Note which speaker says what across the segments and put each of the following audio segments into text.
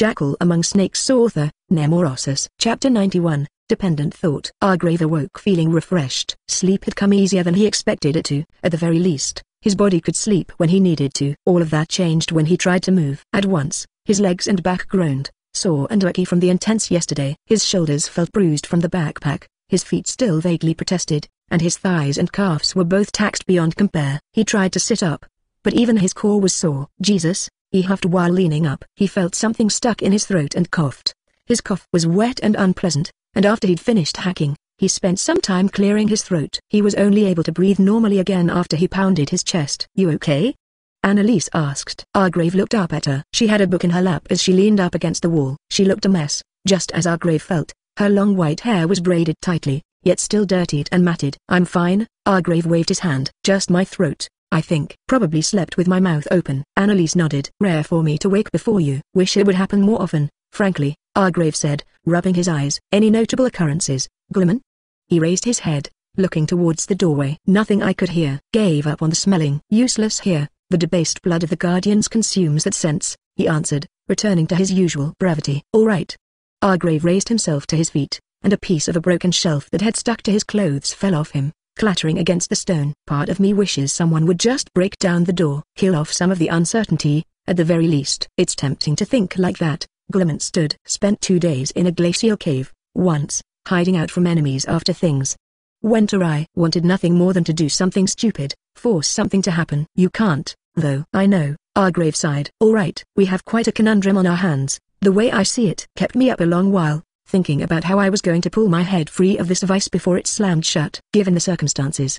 Speaker 1: Jackal Among Snakes Author, Nemorosus. Chapter 91, Dependent Thought. Argrave awoke feeling refreshed. Sleep had come easier than he expected it to, at the very least. His body could sleep when he needed to. All of that changed when he tried to move. At once, his legs and back groaned, sore and achy from the intense yesterday. His shoulders felt bruised from the backpack, his feet still vaguely protested, and his thighs and calves were both taxed beyond compare. He tried to sit up, but even his core was sore. Jesus, he huffed while leaning up. He felt something stuck in his throat and coughed. His cough was wet and unpleasant, and after he'd finished hacking, he spent some time clearing his throat. He was only able to breathe normally again after he pounded his chest. You okay? Annalise asked. Argrave looked up at her. She had a book in her lap as she leaned up against the wall. She looked a mess, just as Argrave felt. Her long white hair was braided tightly, yet still dirtied and matted. I'm fine, Argrave waved his hand. Just my throat, I think. Probably slept with my mouth open. Annalise nodded. Rare for me to wake before you. Wish it would happen more often, frankly, Argrave said, rubbing his eyes. Any notable occurrences, Galamon? He raised his head, looking towards the doorway. Nothing I could hear. Gave up on the smelling. Useless here. The debased blood of the Guardians consumes that sense, he answered, returning to his usual brevity. All right. Argrave raised himself to his feet, and a piece of a broken shelf that had stuck to his clothes fell off him clattering against the stone. Part of me wishes someone would just break down the door. Kill off some of the uncertainty, at the very least. It's tempting to think like that. Galamon stood. Spent two days in a glacial cave, once, hiding out from enemies after things went awry. Wanted nothing more than to do something stupid, force something to happen. You can't, though. I know, Argrave sighed. Alright, we have quite a conundrum on our hands. The way I see it kept me up a long while, thinking about how I was going to pull my head free of this vice before it slammed shut. Given the circumstances,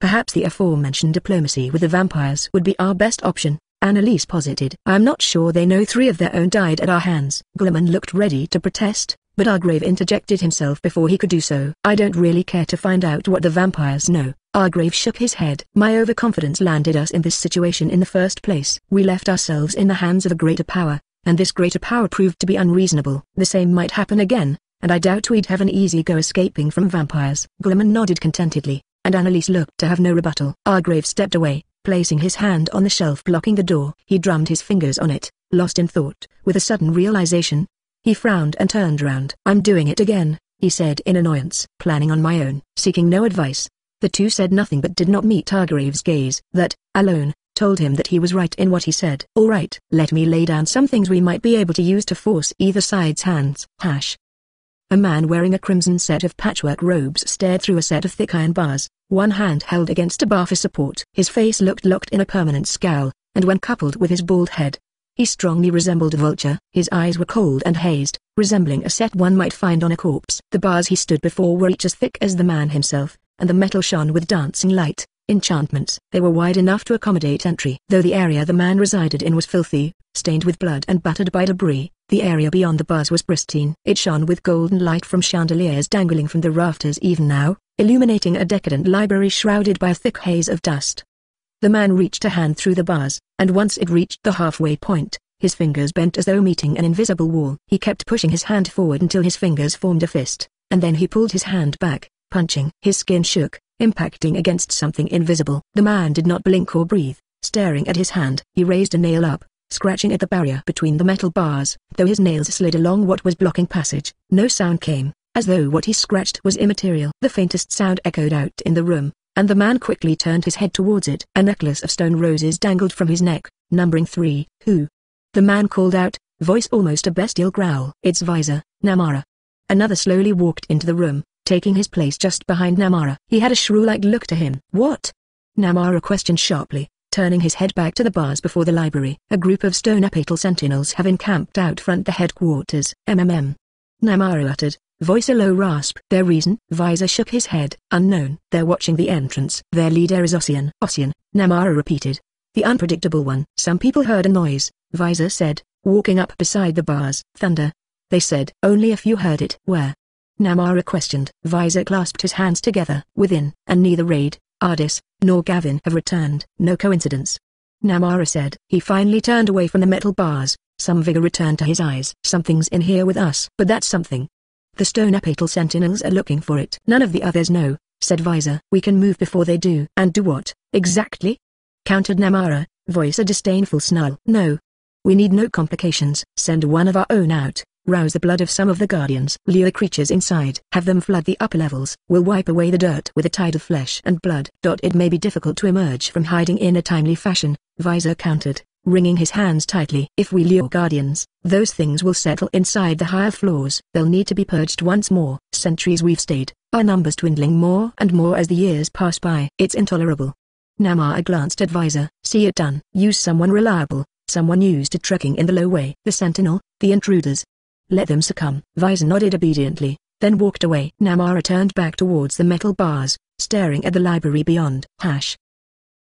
Speaker 1: perhaps the aforementioned diplomacy with the vampires would be our best option, Annalise posited. I'm not sure they know three of their own died at our hands. Galamon looked ready to protest, but Argrave interjected himself before he could do so. I don't really care to find out what the vampires know. Argrave shook his head. My overconfidence landed us in this situation in the first place. We left ourselves in the hands of a greater power, and this greater power proved to be unreasonable. The same might happen again, and I doubt we'd have an easy go escaping from vampires. Galamon nodded contentedly, and Annalise looked to have no rebuttal. Argrave stepped away, placing his hand on the shelf blocking the door. He drummed his fingers on it, lost in thought. With a sudden realization, he frowned and turned round. I'm doing it again, he said in annoyance. Planning on my own. Seeking no advice. The two said nothing but did not meet Argrave's gaze. That, alone, told him that he was right in what he said. Alright, let me lay down some things we might be able to use to force either side's hands. Hash. A man wearing a crimson set of patchwork robes stared through a set of thick iron bars, one hand held against a bar for support. His face looked locked in a permanent scowl, and when coupled with his bald head, he strongly resembled a vulture. His eyes were cold and hazed, resembling a set one might find on a corpse. The bars he stood before were each as thick as the man himself, and the metal shone with dancing light enchantments. They were wide enough to accommodate entry. Though the area the man resided in was filthy, stained with blood and battered by debris, the area beyond the bars was pristine. It shone with golden light from chandeliers dangling from the rafters even now, illuminating a decadent library shrouded by a thick haze of dust. The man reached a hand through the bars, and once it reached the halfway point, his fingers bent as though meeting an invisible wall. He kept pushing his hand forward until his fingers formed a fist, and then he pulled his hand back, punching. His skin shook, impacting against something invisible. The man did not blink or breathe, staring at his hand. He raised a nail up, scratching at the barrier between the metal bars. Though his nails slid along what was blocking passage, no sound came, as though what he scratched was immaterial. The faintest sound echoed out in the room, and the man quickly turned his head towards it. A necklace of stone roses dangled from his neck, numbering three. Who? The man called out, voice almost a bestial growl. It's Visor, Namara. Another slowly walked into the room, taking his place just behind Namara. He had a shrew-like look to him. What? Namara questioned sharply, turning his head back to the bars before the library. A group of stone apatal sentinels have encamped out front the headquarters. MMM. Namara uttered, voice a low rasp. Their reason? Visor shook his head. Unknown. They're watching the entrance. Their leader is Ossian. Ossian, Namara repeated. The unpredictable one. Some people heard a noise, Visor said, walking up beside the bars. Thunder. They said. Only a few heard it. Where? Namara questioned. Visor clasped his hands together. Within, and neither Raid, Ardis, nor Gavin have returned. No coincidence. Namara said. He finally turned away from the metal bars. Some vigor returned to his eyes. Something's in here with us. But that's something. The stone apatal sentinels are looking for it. None of the others know, said Visor. We can move before they do. And do what, exactly? Countered Namara, voice a disdainful snarl. No. We need no complications. Send one of our own out. Rouse the blood of some of the guardians. Lure the creatures inside. Have them flood the upper levels. We'll wipe away the dirt with a tide of flesh and blood. It may be difficult to emerge from hiding in a timely fashion, Visor countered, wringing his hands tightly. If we lure guardians, those things will settle inside the higher floors. They'll need to be purged once more. Centuries we've stayed, our numbers dwindling more and more as the years pass by. It's intolerable. Namar glanced at Visor. See it done. Use someone reliable, someone used to trekking in the low way. The sentinel, the intruders, let them succumb. Visor nodded obediently, then walked away. Namara turned back towards the metal bars, staring at the library beyond. Hash.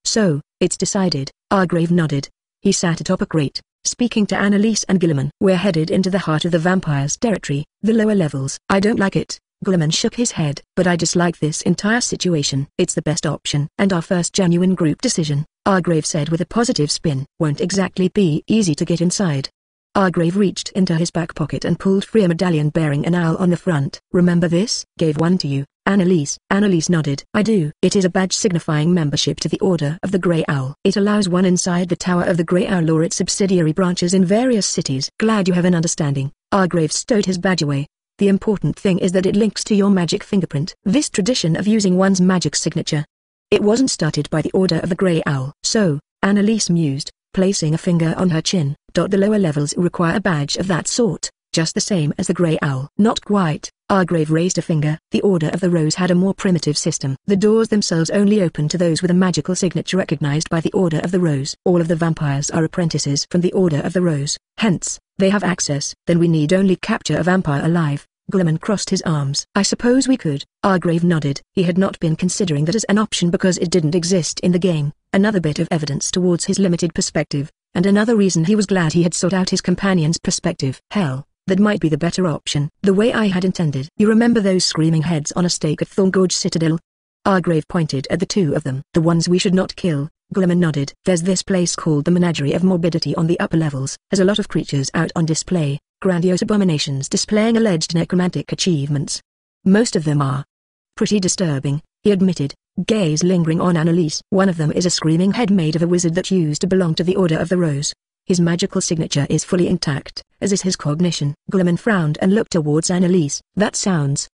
Speaker 1: So, it's decided, Argrave nodded. He sat atop a crate, speaking to Annalise and Galamon. We're headed into the heart of the vampire's territory, the lower levels. I don't like it. Galamon shook his head. But I dislike this entire situation. It's the best option. And our first genuine group decision, Argrave said with a positive spin. Won't exactly be easy to get inside, Argrave reached into his back pocket and pulled free a medallion bearing an owl on the front. Remember this? Gave one to you, Annalise. Annalise nodded. I do. It is a badge signifying membership to the Order of the Grey Owl. It allows one inside the Tower of the Grey Owl or its subsidiary branches in various cities. Glad you have an understanding. Argrave stowed his badge away. The important thing is that it links to your magic fingerprint. This tradition of using one's magic signature. It wasn't started by the Order of the Grey Owl. So, Annalise mused, placing a finger on her chin. Dot The lower levels require a badge of that sort, just the same as the grey owl. Not quite, Argrave raised a finger. The Order of the Rose had a more primitive system. The doors themselves only open to those with a magical signature recognized by the Order of the Rose. All of the vampires are apprentices from the Order of the Rose, hence, they have access. Then we need only capture a vampire alive. Galamon crossed his arms. I suppose we could. Argrave nodded. He had not been considering that as an option because it didn't exist in the game. Another bit of evidence towards his limited perspective, and another reason he was glad he had sought out his companion's perspective. Hell, that might be the better option. The way I had intended. You remember those screaming heads on a stake at Thorngorge Citadel? Argrave pointed at the two of them. The ones we should not kill, Galamon nodded. There's this place called the Menagerie of Morbidity on the upper levels. Has a lot of creatures out on display, grandiose abominations displaying alleged necromantic achievements. Most of them are pretty disturbing, he admitted, gaze lingering on Annalise. One of them is a screaming head made of a wizard that used to belong to the Order of the Rose. His magical signature is fully intact, as is his cognition. Galamon frowned and looked towards Annalise. That sounds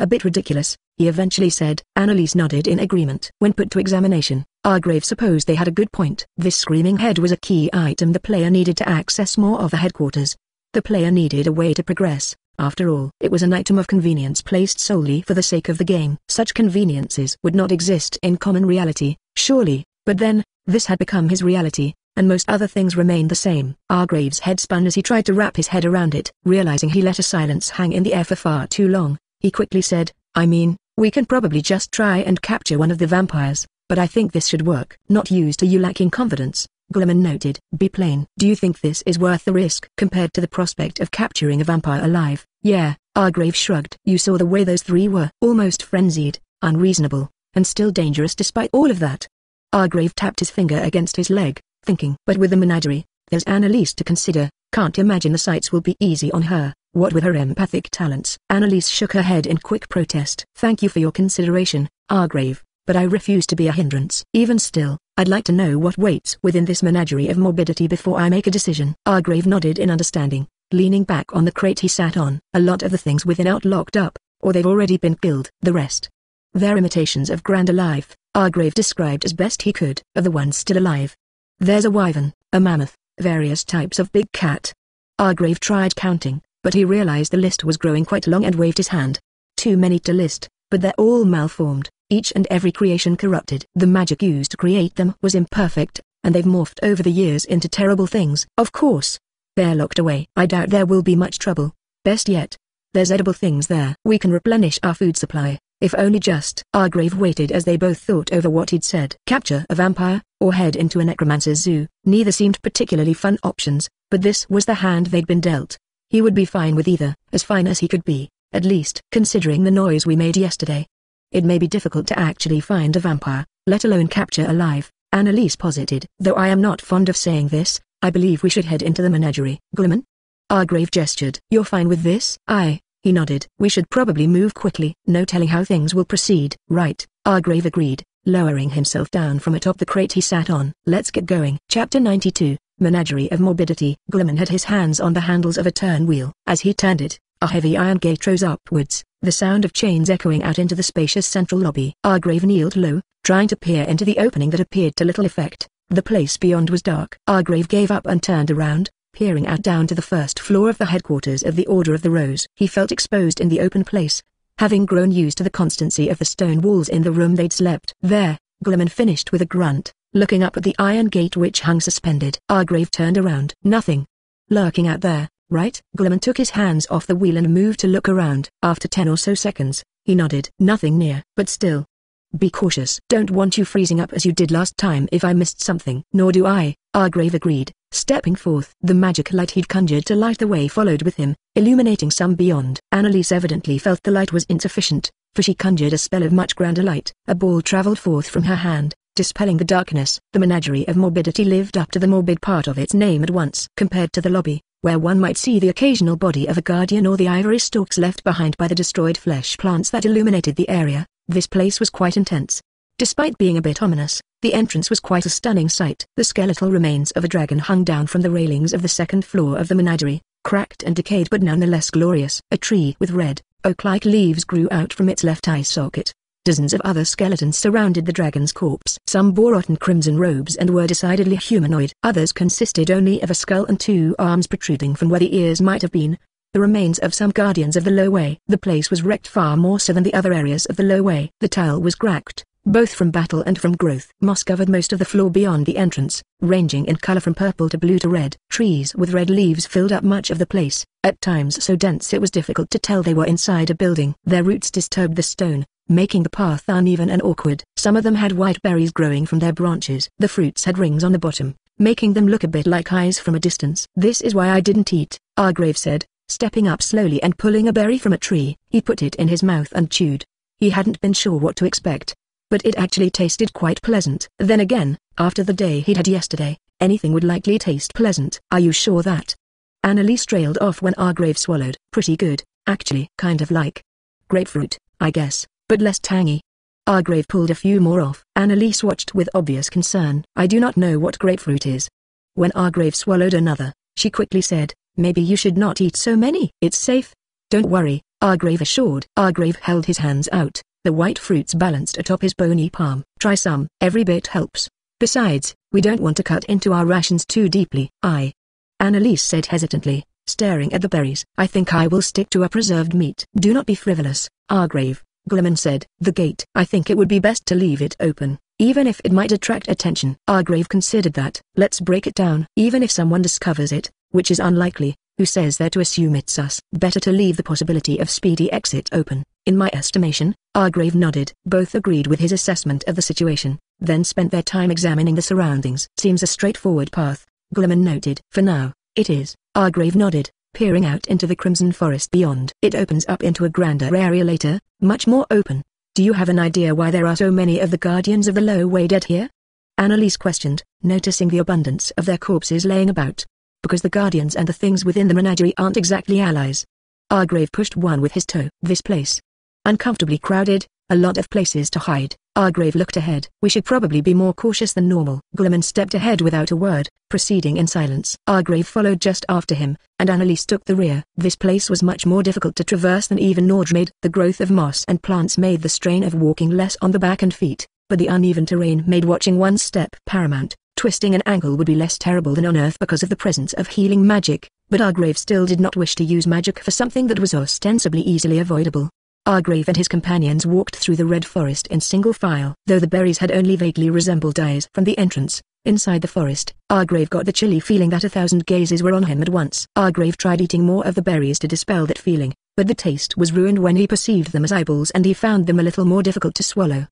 Speaker 1: a bit ridiculous, he eventually said. Annalise nodded in agreement. When put to examination, Argrave supposed they had a good point. This screaming head was a key item the player needed to access more of the headquarters. The player needed a way to progress, after all, it was an item of convenience placed solely for the sake of the game. Such conveniences would not exist in common reality, surely, but then, this had become his reality, and most other things remained the same. Argrave's head spun as he tried to wrap his head around it. Realizing he let a silence hang in the air for far too long, he quickly said, I mean, we can probably just try and capture one of the vampires, but I think this should work. Not used to you lacking confidence, Galamon noted. Be plain. Do you think this is worth the risk? Compared to the prospect of capturing a vampire alive, yeah, Argrave shrugged. You saw the way those three were. Almost frenzied, unreasonable, and still dangerous despite all of that. Argrave tapped his finger against his leg, thinking. But with the menagerie, there's Annalise to consider. Can't imagine the sights will be easy on her, what with her empathic talents. Annalise shook her head in quick protest. Thank you for your consideration, Argrave, but I refuse to be a hindrance. Even still, I'd like to know what waits within this menagerie of morbidity before I make a decision. Argrave nodded in understanding, leaning back on the crate he sat on. A lot of the things within out locked up, or they've already been killed. The rest. They're imitations of grander life, Argrave described as best he could, of the ones still alive. There's a wyvern, a mammoth, various types of big cat. Argrave tried counting, but he realized the list was growing quite long and waved his hand. Too many to list, but they're all malformed each and every creation corrupted. The magic used to create them was imperfect, and they've morphed over the years into terrible things. Of course. They're locked away. I doubt there will be much trouble. Best yet. There's edible things there. We can replenish our food supply, if only just. Argrave waited as they both thought over what he'd said. Capture a vampire, or head into a necromancer's zoo. Neither seemed particularly fun options, but this was the hand they'd been dealt. He would be fine with either, as fine as he could be, at least considering the noise we made yesterday. It may be difficult to actually find a vampire, let alone capture alive, Annalise posited. Though I am not fond of saying this, I believe we should head into the menagerie. Galamon? Argrave gestured. You're fine with this? Aye, he nodded. We should probably move quickly. No telling how things will proceed. Right, Argrave agreed, lowering himself down from atop the crate he sat on. Let's get going. Chapter 92 Menagerie of Morbidity. Galamon had his hands on the handles of a turn wheel. As he turned it, a heavy iron gate rose upwards, the sound of chains echoing out into the spacious central lobby. Argrave kneeled low, trying to peer into the opening that appeared to little effect. The place beyond was dark. Argrave gave up and turned around, peering out down to the first floor of the headquarters of the Order of the Rose. He felt exposed in the open place, having grown used to the constancy of the stone walls in the room they'd slept. There, Galamon finished with a grunt, looking up at the iron gate which hung suspended. Argrave turned around. Nothing. Lurking out there, right? Galamon took his hands off the wheel and moved to look around. After ten or so seconds, he nodded. Nothing near. But still. Be cautious. Don't want you freezing up as you did last time if I missed something. Nor do I, Argrave agreed, stepping forth. The magic light he'd conjured to light the way followed with him, illuminating some beyond. Annalise evidently felt the light was insufficient, for she conjured a spell of much grander light. A ball travelled forth from her hand, dispelling the darkness. The menagerie of morbidity lived up to the morbid part of its name at once. Compared to the lobby, where one might see the occasional body of a guardian or the ivory stalks left behind by the destroyed flesh plants that illuminated the area, this place was quite intense. Despite being a bit ominous, the entrance was quite a stunning sight. The skeletal remains of a dragon hung down from the railings of the second floor of the menagerie, cracked and decayed but nonetheless glorious. A tree with red, oak-like leaves grew out from its left eye socket. Dozens of other skeletons surrounded the dragon's corpse. Some bore rotten crimson robes and were decidedly humanoid. Others consisted only of a skull and two arms protruding from where the ears might have been. The remains of some guardians of the Low Way. The place was wrecked far more so than the other areas of the Low Way. The tile was cracked, both from battle and from growth. Moss covered most of the floor beyond the entrance, ranging in color from purple to blue to red. Trees with red leaves filled up much of the place, at times so dense it was difficult to tell they were inside a building. Their roots disturbed the stone, making the path uneven and awkward. Some of them had white berries growing from their branches. The fruits had rings on the bottom, making them look a bit like eyes from a distance. This is why I didn't eat, Argrave said, stepping up slowly and pulling a berry from a tree. He put it in his mouth and chewed. He hadn't been sure what to expect, but it actually tasted quite pleasant. Then again, after the day he'd had yesterday, anything would likely taste pleasant. Are you sure that? Annalise trailed off when Argrave swallowed. Pretty good, actually. Kind of like grapefruit, I guess, but less tangy. Argrave pulled a few more off. Annalise watched with obvious concern. I do not know what grapefruit is. When Argrave swallowed another, she quickly said, maybe you should not eat so many. It's safe. Don't worry, Argrave assured. Argrave held his hands out, the white fruits balanced atop his bony palm. Try some. Every bit helps. Besides, we don't want to cut into our rations too deeply. I. Annalise said hesitantly, staring at the berries. I think I will stick to a preserved meat. Do not be frivolous, Argrave, Galamon said. The gate. I think it would be best to leave it open, even if it might attract attention. Argrave considered that. Let's break it down. Even if someone discovers it, which is unlikely, who says they're to assume it's us? Better to leave the possibility of speedy exit open. In my estimation, Argrave nodded. Both agreed with his assessment of the situation, then spent their time examining the surroundings. Seems a straightforward path, Galamon noted. For now, it is. Argrave nodded, peering out into the crimson forest beyond. It opens up into a grander area later, much more open. Do you have an idea why there are so many of the Guardians of the Low Way dead here? Annalise questioned, noticing the abundance of their corpses laying about. Because the Guardians and the things within the menagerie aren't exactly allies. Argrave pushed one with his toe. This place, uncomfortably crowded, a lot of places to hide. Argrave looked ahead. We should probably be more cautious than normal. Galamon stepped ahead without a word, proceeding in silence. Argrave followed just after him, and Annalise took the rear. This place was much more difficult to traverse than even Nordred. The growth of moss and plants made the strain of walking less on the back and feet, but the uneven terrain made watching one step paramount. Twisting an ankle would be less terrible than on Earth because of the presence of healing magic, but Argrave still did not wish to use magic for something that was ostensibly easily avoidable. Argrave and his companions walked through the red forest in single file. Though the berries had only vaguely resembled eyes from the entrance, inside the forest, Argrave got the chilly feeling that a thousand gazes were on him at once. Argrave tried eating more of the berries to dispel that feeling, but the taste was ruined when he perceived them as eyeballs and he found them a little more difficult to swallow.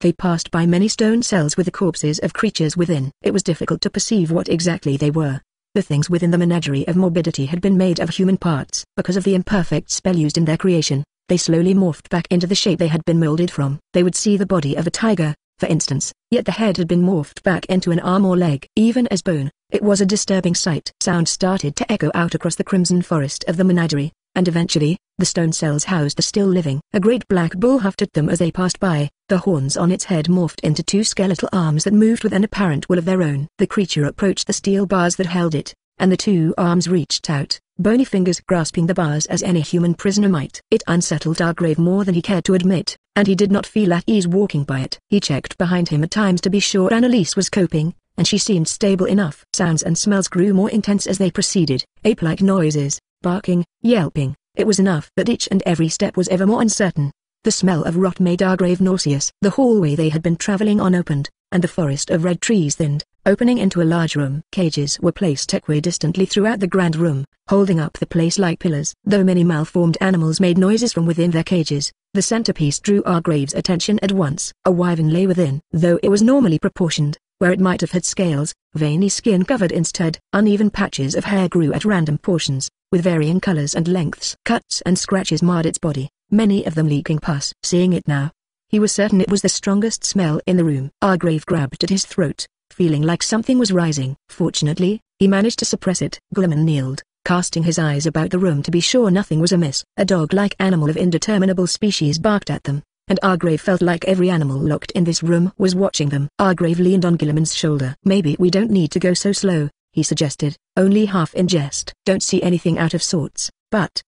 Speaker 1: They passed by many stone cells with the corpses of creatures within. It was difficult to perceive what exactly they were. The things within the menagerie of morbidity had been made of human parts. Because of the imperfect spell used in their creation, they slowly morphed back into the shape they had been molded from. They would see the body of a tiger, for instance, yet the head had been morphed back into an arm or leg. Even as bone, it was a disturbing sight. Sound started to echo out across the crimson forest of the menagerie, and eventually, the stone cells housed the still living. A great black bull huffed at them as they passed by, the horns on its head morphed into two skeletal arms that moved with an apparent will of their own. The creature approached the steel bars that held it, and the two arms reached out, bony fingers grasping the bars as any human prisoner might. It unsettled Argrave more than he cared to admit, and he did not feel at ease walking by it. He checked behind him at times to be sure Annalise was coping, and she seemed stable enough. Sounds and smells grew more intense as they proceeded, ape-like noises, barking, yelping. It was enough that each and every step was ever more uncertain. The smell of rot made Argrave nauseous. The hallway they had been traveling on opened, and the forest of red trees thinned, opening into a large room. Cages were placed equidistantly throughout the grand room, holding up the place like pillars. Though many malformed animals made noises from within their cages, the centerpiece drew Argrave's attention at once. A wyvern lay within. Though it was normally proportioned, where it might have had scales, veiny skin covered instead. Uneven patches of hair grew at random portions, with varying colors and lengths. Cuts and scratches marred its body, many of them leaking pus. Seeing it now, he was certain it was the strongest smell in the room. Argrave grabbed at his throat, feeling like something was rising. Fortunately, he managed to suppress it. Galamon kneeled, casting his eyes about the room to be sure nothing was amiss. A dog-like animal of indeterminable species barked at them, and Argrave felt like every animal locked in this room was watching them. Argrave leaned on Galamon's shoulder. Maybe we don't need to go so slow, he suggested, only half in jest. Don't see anything out of sorts, but...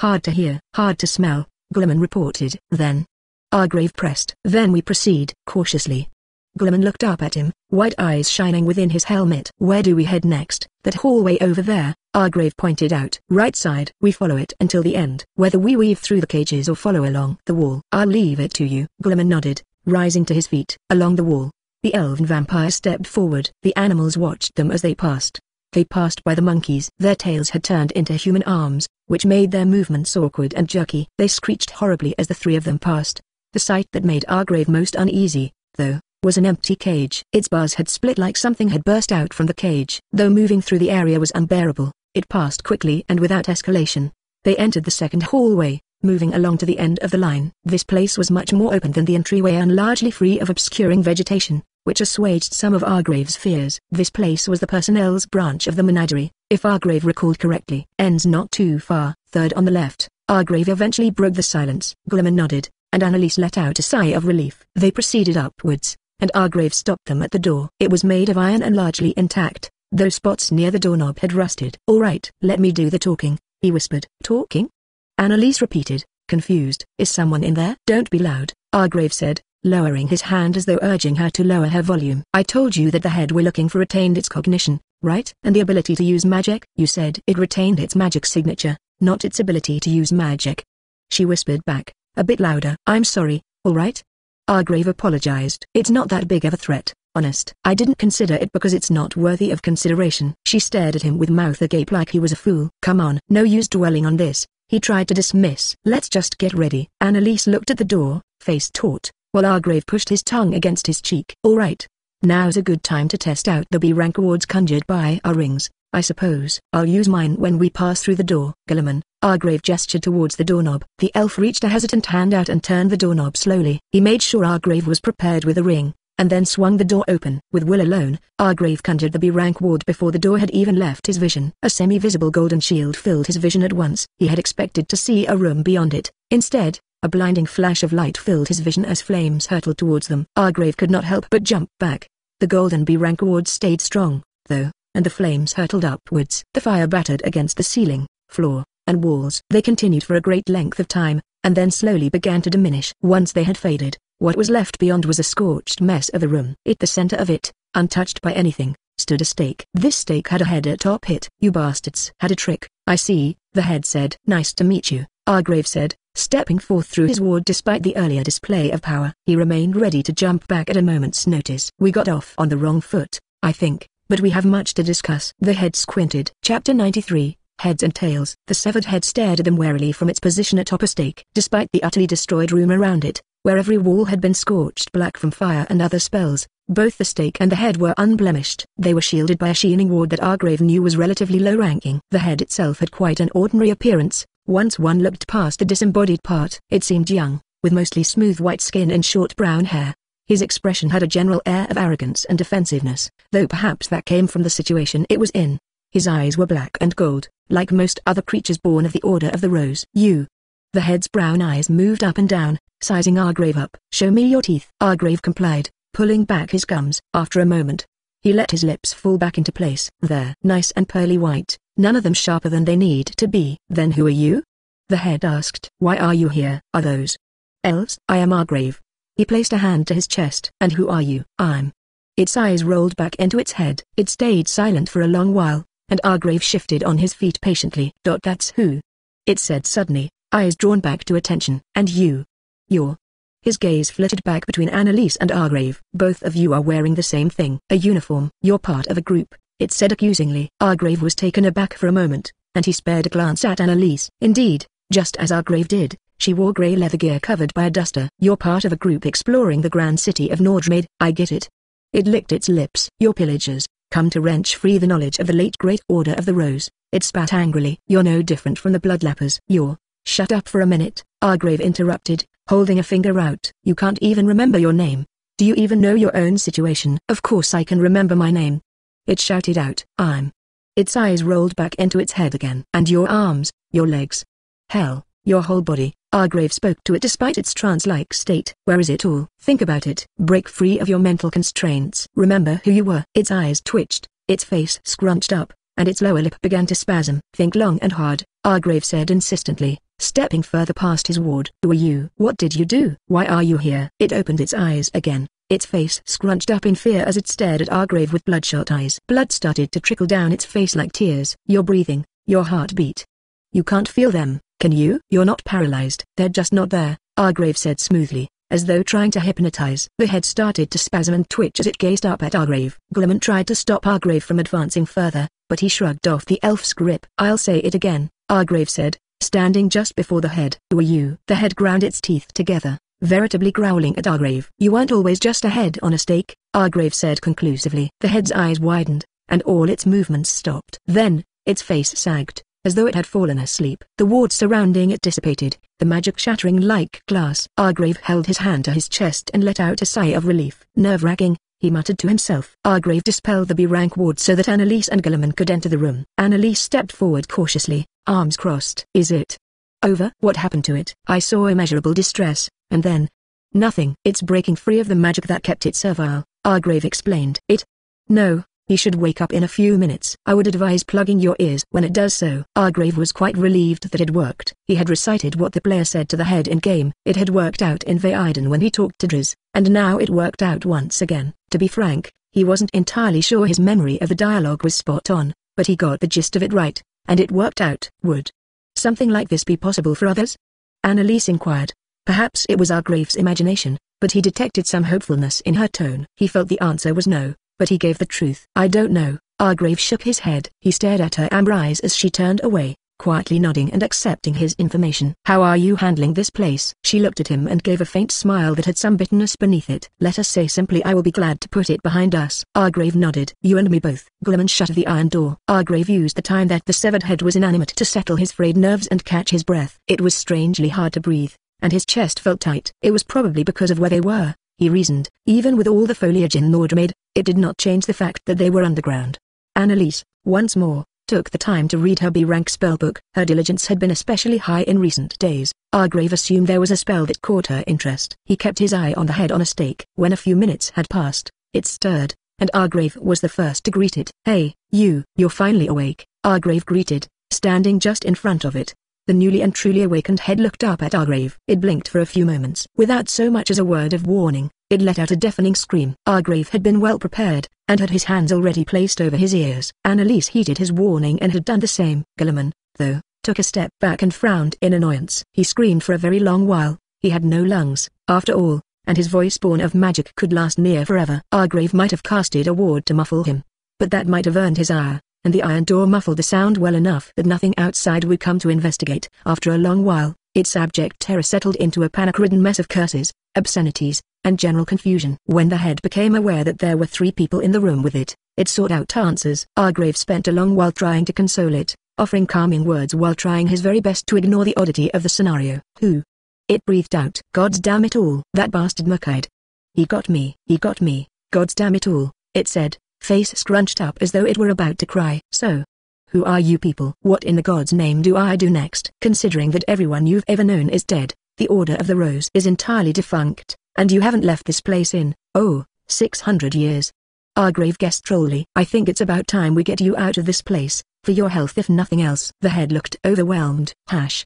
Speaker 1: Hard to hear, hard to smell, Galamon reported. Then, Argrave pressed. Then we proceed. Cautiously, Galamon looked up at him, white eyes shining within his helmet. Where do we head next? That hallway over there, Argrave pointed out. Right side. We follow it until the end. Whether we weave through the cages or follow along the wall. I'll leave it to you. Galamon nodded, rising to his feet. Along the wall, the elven vampire stepped forward. The animals watched them as they passed. They passed by the monkeys. Their tails had turned into human arms, which made their movements awkward and jerky. They screeched horribly as the three of them passed. The sight that made Argrave most uneasy, though, was an empty cage. Its bars had split like something had burst out from the cage. Though moving through the area was unbearable, it passed quickly and without escalation. They entered the second hallway, moving along to the end of the line. This place was much more open than the entryway and largely free of obscuring vegetation, which assuaged some of Argrave's fears. This place was the personnel's branch of the menagerie, if Argrave recalled correctly. Ends not too far, third on the left. Argrave eventually broke the silence. Galamon nodded, and Annalise let out a sigh of relief. They proceeded upwards, and Argrave stopped them at the door. It was made of iron and largely intact, though spots near the doorknob had rusted. All right, let me do the talking, he whispered. Talking? Annalise repeated, confused. Is someone in there? Don't be loud, Argrave said, lowering his hand as though urging her to lower her volume. I told you that the head we're looking for retained its cognition, right? And the ability to use magic? You said it retained its magic signature, not its ability to use magic. She whispered back, a bit louder. I'm sorry, alright? Argrave apologized. It's not that big of a threat, honest. I didn't consider it because it's not worthy of consideration. She stared at him with mouth agape like he was a fool. Come on. No use dwelling on this. He tried to dismiss. Let's just get ready. Annalise looked at the door, face taut, while Argrave pushed his tongue against his cheek. Alright. Now's a good time to test out the B-rank wards conjured by our rings, I suppose. I'll use mine when we pass through the door. Galamon, Argrave gestured towards the doorknob. The elf reached a hesitant hand out and turned the doorknob slowly. He made sure Argrave was prepared with a ring, and then swung the door open. With will alone, Argrave conjured the B-rank ward before the door had even left his vision. A semi-visible golden shield filled his vision at once. He had expected to see a room beyond it. Instead, a blinding flash of light filled his vision as flames hurtled towards them. Argrave could not help but jump back. The golden B-rank ward stayed strong, though, and the flames hurtled upwards. The fire battered against the ceiling, floor, and walls. They continued for a great length of time, and then slowly began to diminish. Once they had faded, what was left beyond was a scorched mess of a room. At the center of it, untouched by anything, stood a stake. This stake had a head atop it. You bastards had a trick, I see, the head said. Nice to meet you, Argrave said, stepping forth through his ward despite the earlier display of power. He remained ready to jump back at a moment's notice. We got off on the wrong foot, I think, but we have much to discuss. The head squinted. Chapter 93 heads and tails. The severed head stared at them warily from its position atop a stake. Despite the utterly destroyed room around it, where every wall had been scorched black from fire and other spells, both the stake and the head were unblemished. They were shielded by a sheening ward that Argrave knew was relatively low-ranking. The head itself had quite an ordinary appearance. Once one looked past the disembodied part, it seemed young, with mostly smooth white skin and short brown hair. His expression had a general air of arrogance and defensiveness, though perhaps that came from the situation it was in. His eyes were black and gold, like most other creatures born of the Order of the Rose. You. The head's brown eyes moved up and down, sizing Argrave up. Show me your teeth. Argrave complied, pulling back his gums. After a moment, he let his lips fall back into place. There, nice and pearly white, none of them sharper than they need to be. Then who are you? The head asked. Why are you here? Are those elves? I am Argrave. He placed a hand to his chest. And who are you? I'm. Its eyes rolled back into its head. It stayed silent for a long while, and Argrave shifted on his feet patiently. Dot That's who. It said suddenly, eyes drawn back to attention. And you. You're. His gaze flitted back between Annalise and Argrave. Both of you are wearing the same thing. A uniform. You're part of a group, it said accusingly. Argrave was taken aback for a moment, and he spared a glance at Annalise. Indeed, just as Argrave did, she wore grey leather gear covered by a duster. You're part of a group exploring the grand city of Nordremade. I get it. It licked its lips. You're pillagers, come to wrench free the knowledge of the late Great Order of the Rose. It spat angrily. You're no different from the Bloodlappers. You're... Shut up for a minute, Argrave interrupted, holding a finger out. You can't even remember your name. Do you even know your own situation? Of course I can remember my name. It shouted out. I'm. Its eyes rolled back into its head again. And your arms, your legs. Hell, your whole body. Argrave spoke to it despite its trance-like state. Where is it all? Think about it. Break free of your mental constraints. Remember who you were. Its eyes twitched, its face scrunched up, and its lower lip began to spasm. Think long and hard, Argrave said insistently, stepping further past his ward. Who are you? What did you do? Why are you here? It opened its eyes again, its face scrunched up in fear as it stared at Argrave with bloodshot eyes. Blood started to trickle down its face like tears. Your breathing, your heartbeat. You can't feel them, can you? You're not paralyzed. They're just not there, Argrave said smoothly, as though trying to hypnotize. The head started to spasm and twitch as it gazed up at Argrave. Galamon tried to stop Argrave from advancing further, but he shrugged off the elf's grip. I'll say it again, Argrave said, standing just before the head. Who are you? The head ground its teeth together, veritably growling at Argrave. You weren't always just a head on a stake, Argrave said conclusively. The head's eyes widened, and all its movements stopped. Then, its face sagged, as though it had fallen asleep. The ward surrounding it dissipated, the magic shattering like glass. Argrave held his hand to his chest and let out a sigh of relief. Nerve-wracking, he muttered to himself. Argrave dispelled the B-rank ward so that Annalise and Galamon could enter the room. Annalise stepped forward cautiously, arms crossed. Is it over? What happened to it? I saw immeasurable distress, and then... Nothing. It's breaking free of the magic that kept it servile, Argrave explained. It? No, he should wake up in a few minutes. I would advise plugging your ears when it does so. Argrave was quite relieved that it worked. He had recited what the player said to the head in-game. It had worked out in Vaiden when he talked to Driz, and now it worked out once again. To be frank, he wasn't entirely sure his memory of the dialogue was spot on, but he got the gist of it right, and it worked out. Would something like this be possible for others? Annalise inquired. Perhaps it was Argrave's imagination, but he detected some hopefulness in her tone. He felt the answer was no, but he gave the truth. I don't know. Argrave shook his head. He stared at her amber eyes as she turned away, quietly nodding and accepting his information. How are you handling this place? She looked at him and gave a faint smile that had some bitterness beneath it. Let us say simply I will be glad to put it behind us. Argrave nodded. You and me both. Galamon shut the iron door. Argrave used the time that the severed head was inanimate to settle his frayed nerves and catch his breath. It was strangely hard to breathe, and his chest felt tight. It was probably because of where they were, he reasoned. Even with all the foliage in Nordremade, it did not change the fact that they were underground. Annalise, once more, took the time to read her B-rank spellbook. Her diligence had been especially high in recent days. Argrave assumed there was a spell that caught her interest. He kept his eye on the head on a stake. When a few minutes had passed, it stirred, and Argrave was the first to greet it. Hey, you, you're finally awake, Argrave greeted, standing just in front of it. The newly and truly awakened head looked up at Argrave. It blinked for a few moments. Without so much as a word of warning, it let out a deafening scream. Argrave had been well prepared, and had his hands already placed over his ears. Annalise heeded his warning and had done the same. Galamon, though, took a step back and frowned in annoyance. He screamed for a very long while. He had no lungs, after all, and his voice born of magic could last near forever. Argrave might have casted a ward to muffle him. But that might have earned his ire, and the iron door muffled the sound well enough that nothing outside would come to investigate. After a long while, its abject terror settled into a panic-ridden mess of curses, obscenities, and general confusion. When the head became aware that there were three people in the room with it, it sought out answers. Argrave spent a long while trying to console it, offering calming words while trying his very best to ignore the oddity of the scenario. Who? It breathed out. Gods damn it all. That bastard Murkide. He got me. He got me. Gods damn it all, it said, face scrunched up as though it were about to cry. So, Who are you people? What in the god's name do I do next? Considering that everyone you've ever known is dead, the Order of the Rose is entirely defunct, and you haven't left this place in, oh, 600 years. Argrave guest trolley. I think it's about time we get you out of this place, for your health if nothing else. The head looked overwhelmed. Hash.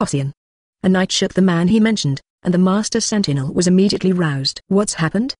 Speaker 1: Ossian. A knight shook the man he mentioned, and the master sentinel was immediately roused. What's happened?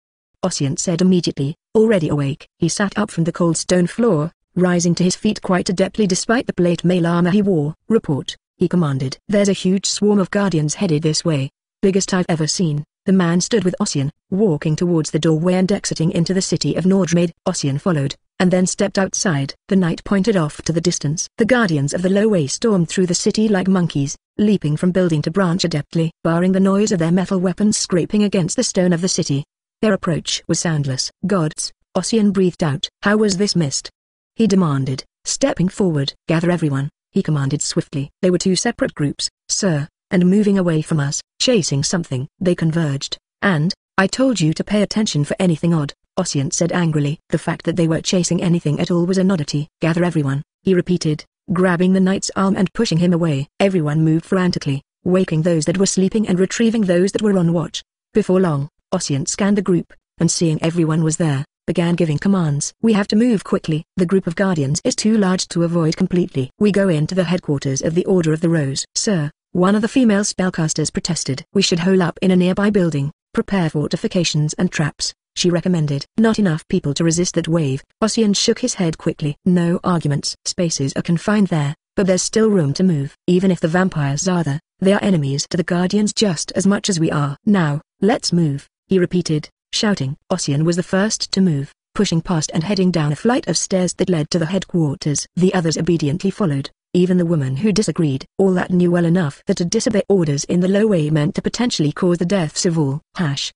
Speaker 1: Ossian said immediately, already awake. He sat up from the cold stone floor, rising to his feet quite adeptly despite the plate mail armor he wore. Report, he commanded. There's a huge swarm of guardians headed this way. Biggest I've ever seen. The man stood with Ossian, walking towards the doorway and exiting into the city of Nordrmaid. Ossian followed, and then stepped outside. The knight pointed off to the distance. The guardians of the low way stormed through the city like monkeys, leaping from building to branch adeptly, barring the noise of their metal weapons scraping against the stone of the city. Their approach was soundless. Gods, Ossian breathed out. How was this missed? He demanded, stepping forward. Gather everyone, he commanded swiftly. They were two separate groups, sir, and moving away from us, chasing something. They converged, and, I told you to pay attention for anything odd, Ossian said angrily. The fact that they were chasing anything at all was an oddity. Gather everyone, he repeated, grabbing the knight's arm and pushing him away. Everyone moved frantically, waking those that were sleeping and retrieving those that were on watch. Before long, Ossian scanned the group, and seeing everyone was there, began giving commands. We have to move quickly. The group of guardians is too large to avoid completely. We go into the headquarters of the Order of the Rose. Sir, one of the female spellcasters protested. We should hole up in a nearby building, prepare fortifications and traps, she recommended. Not enough people to resist that wave. Ossian shook his head quickly. No arguments. Spaces are confined there, but there's still room to move. Even if the vampires are there, they are enemies to the Guardians just as much as we are. Now, let's move, he repeated, shouting. Ossian was the first to move, pushing past and heading down a flight of stairs that led to the headquarters. The others obediently followed even the woman who disagreed. All that knew well enough that to disobey orders in the low way meant to potentially cause the deaths of all. Hash.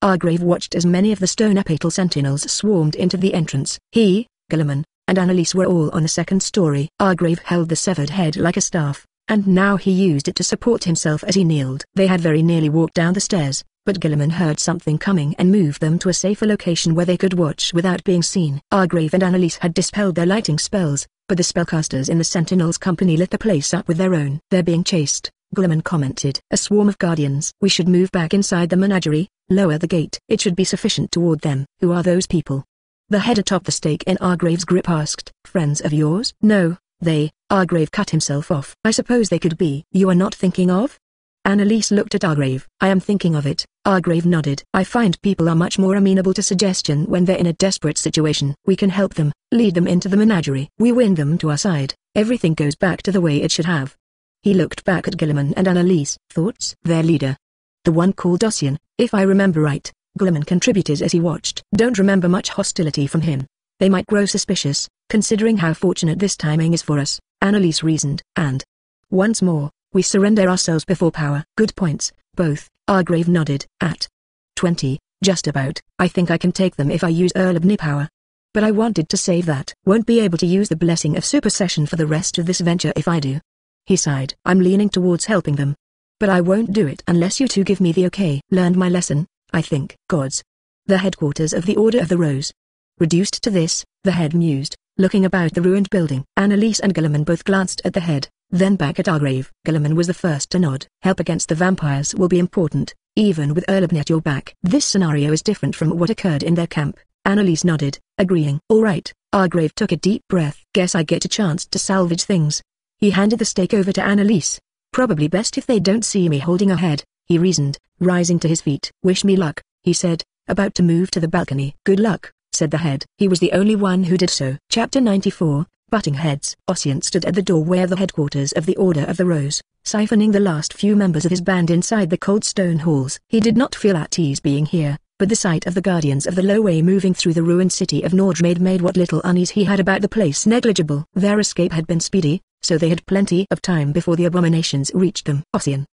Speaker 1: Argrave watched as many of the stone apatal sentinels swarmed into the entrance. He, Galamon, and Annalise were all on the second story. Argrave held the severed head like a staff, and now he used it to support himself as he kneeled. They had very nearly walked down the stairs, but Galamon heard something coming and moved them to a safer location where they could watch without being seen. Argrave and Annalise had dispelled their lighting spells, but the spellcasters in the Sentinels company lit the place up with their own. They're being chased, Galamon commented. A swarm of guardians. We should move back inside the menagerie, lower the gate. It should be sufficient to ward them. Who are those people? The head atop the stake in Argrave's grip asked. Friends of yours? No, they, Argrave cut himself off. I suppose they could be. You are not thinking of? Annalise looked at Argrave. I am thinking of it. Argrave nodded. I find people are much more amenable to suggestion when they're in a desperate situation. We can help them, lead them into the menagerie. We win them to our side. Everything goes back to the way it should have. He looked back at Galamon and Annalise. Thoughts? Their leader. The one called Ossian, if I remember right. Galamon contributed as he watched. Don't remember much hostility from him. They might grow suspicious, considering how fortunate this timing is for us, Annalise reasoned. And, once more, we surrender ourselves before power. Good points, both, Argrave nodded. At 20, just about, I think I can take them if I use Earl of power. But I wanted to save that. Won't be able to use the blessing of supersession for the rest of this venture if I do. He sighed. I'm leaning towards helping them. But I won't do it unless you two give me the okay. Learned my lesson, I think. Gods. The headquarters of the Order of the Rose. Reduced to this, the head mused, looking about the ruined building. Annalise and Galamon both glanced at the head, then back at Argrave. Galamon was the first to nod. Help against the vampires will be important, even with Erlebnis at your back. This scenario is different from what occurred in their camp. Annalise nodded, agreeing. Alright, Argrave took a deep breath. Guess I get a chance to salvage things. He handed the stake over to Annalise. Probably best if they don't see me holding a head, he reasoned, rising to his feet. Wish me luck, he said, about to move to the balcony. Good luck, said the head. He was the only one who did so. Chapter 94, butting heads. Ossian stood at the doorway of the headquarters of the Order of the Rose, siphoning the last few members of his band inside the cold stone halls. He did not feel at ease being here, but the sight of the guardians of the Lowway moving through the ruined city of Nordrmaid made what little unease he had about the place negligible. Their escape had been speedy, so they had plenty of time before the abominations reached them. Ossian.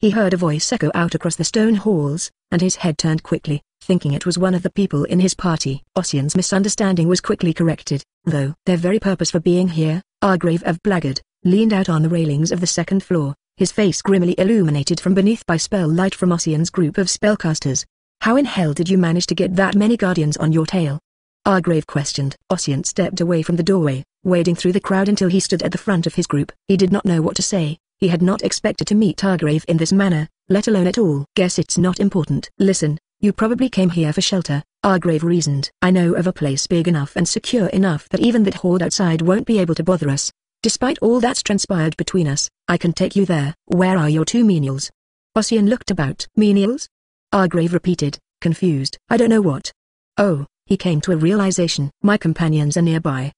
Speaker 1: He heard a voice echo out across the stone halls, and his head turned quickly thinking it was one of the people in his party. Ossian's misunderstanding was quickly corrected, though. Their very purpose for being here, Argrave of Blackguard, leaned out on the railings of the second floor, his face grimly illuminated from beneath by spell light from Ossian's group of spellcasters. How in hell did you manage to get that many guardians on your tail? Argrave questioned. Ossian stepped away from the doorway, wading through the crowd until he stood at the front of his group. He did not know what to say. He had not expected to meet Argrave in this manner, let alone at all. Guess it's not important. Listen, you probably came here for shelter, Argrave reasoned. I know of a place big enough and secure enough that even that horde outside won't be able to bother us. Despite all that's transpired between us, I can take you there. Where are your two menials? Ossian looked about. Menials? Argrave repeated, confused. I don't know what. Oh, he came to a realization. My companions are nearby.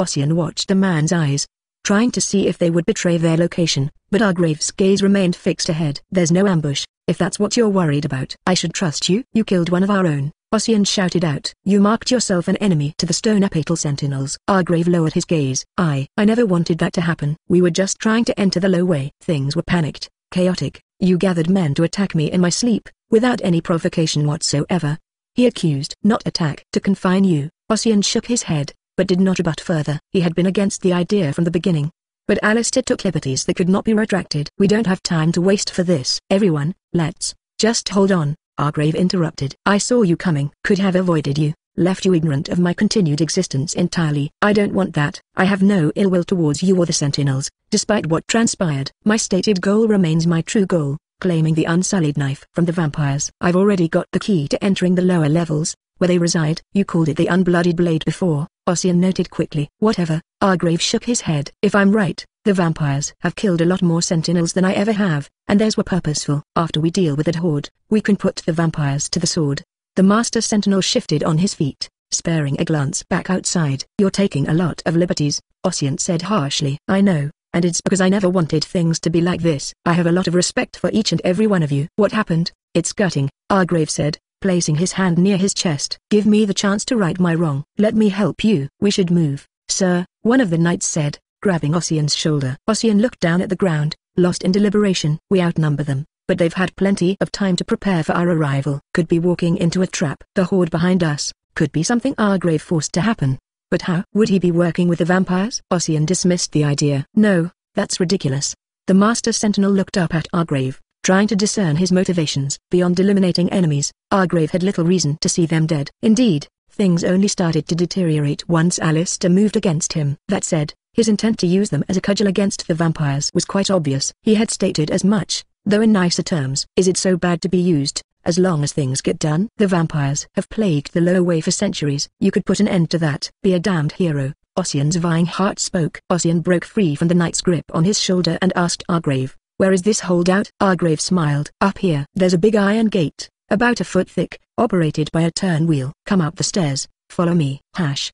Speaker 1: Ossian watched the man's eyes, trying to see if they would betray their location, but Argrave's gaze remained fixed ahead. There's no ambush, if that's what you're worried about. I should trust you. You killed one of our own. Ossian shouted out. You marked yourself an enemy to the stone apatal sentinels. Argrave lowered his gaze. I, I never wanted that to happen. We were just trying to enter the low way. Things were panicked, chaotic. You gathered men to attack me in my sleep, without any provocation whatsoever. He accused. Not attack. To confine you. Ossian shook his head, but did not rebut further. He had been against the idea from the beginning. But Alistair took liberties that could not be retracted. We don't have time to waste for this. Everyone, let's, just hold on, Argrave interrupted. I saw you coming. Could have avoided you, left you ignorant of my continued existence entirely. I don't want that. I have no ill will towards you or the Sentinels, despite what transpired. My stated goal remains my true goal, claiming the unsullied knife from the vampires. I've already got the key to entering the lower levels, where they reside. You called it the unbloodied blade before, Ossian noted quickly. Whatever, Argrave shook his head. If I'm right, the vampires have killed a lot more sentinels than I ever have, and theirs were purposeful. After we deal with that horde, we can put the vampires to the sword. The master sentinel shifted on his feet, sparing a glance back outside. You're taking a lot of liberties, Ossian said harshly. I know, and it's because I never wanted things to be like this. I have a lot of respect for each and every one of you. What happened? It's gutting, Argrave said, placing his hand near his chest. Give me the chance to right my wrong. Let me help you. We should move, sir, one of the knights said, grabbing Ossian's shoulder. Ossian looked down at the ground, lost in deliberation. We outnumber them, but they've had plenty of time to prepare for our arrival. Could be walking into a trap. The horde behind us, could be something Argrave forced to happen. But how would he be working with the vampires? Ossian dismissed the idea. No, that's ridiculous. The Master Sentinel looked up at Argrave, trying to discern his motivations. Beyond eliminating enemies, Argrave had little reason to see them dead. Indeed, things only started to deteriorate once Alistair moved against him. That said, his intent to use them as a cudgel against the vampires was quite obvious. He had stated as much, though in nicer terms. Is it so bad to be used, as long as things get done? The vampires have plagued the lower way for centuries. You could put an end to that. Be a damned hero. Ossian's vying heart spoke. Ossian broke free from the knight's grip on his shoulder and asked Argrave, where is this holdout? Argrave smiled. Up here. There's a big iron gate, about a foot thick, operated by a turn wheel. Come up the stairs, follow me. Hash.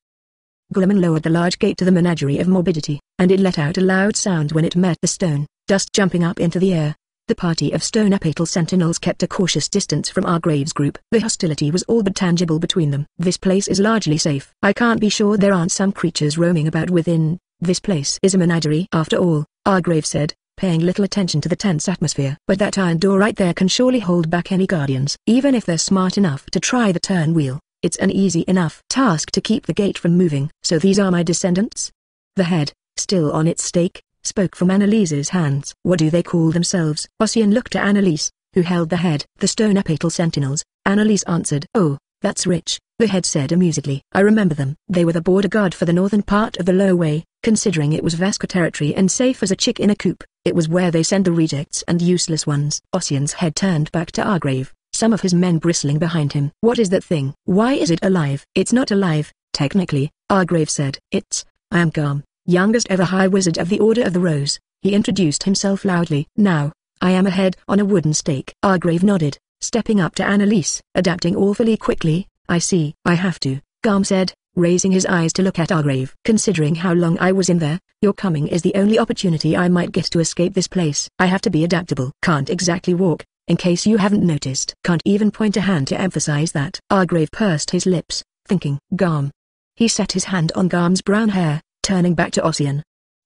Speaker 1: Galamon lowered the large gate to the menagerie of morbidity, and it let out a loud sound when it met the stone, dust jumping up into the air. The party of stone apatal sentinels kept a cautious distance from Argrave's group. The hostility was all but tangible between them. This place is largely safe. I can't be sure there aren't some creatures roaming about within. This place is a menagerie. After all, Argrave said, paying little attention to the tense atmosphere. But that iron door right there can surely hold back any guardians. Even if they're smart enough to try the turn wheel, it's an easy enough task to keep the gate from moving. So these are my descendants? The head, still on its stake, spoke from Annalise's hands. What do they call themselves? Ossian looked at Annalise, who held the head. The stone apatal sentinels. Annalise answered. Oh, that's rich, the head said amusedly. I remember them. They were the border guard for the northern part of the low way, considering it was Vasquer territory and safe as a chick in a coop. It was where they send the rejects and useless ones. Ossian's head turned back to Argrave, some of his men bristling behind him. What is that thing? Why is it alive? It's not alive, technically, Argrave said. It's, I am Garm, youngest ever High Wizard of the Order of the Rose. He introduced himself loudly. Now, I am a head on a wooden stake. Argrave nodded, stepping up to Annalise. Adapting awfully quickly, I see. I have to, Garm said, raising his eyes to look at Argrave. Considering how long I was in there, your coming is the only opportunity I might get to escape this place. I have to be adaptable. Can't exactly walk, in case you haven't noticed. Can't even point a hand to emphasize that. Argrave pursed his lips, thinking. Garm. He set his hand on Garm's brown hair, turning back to Ossian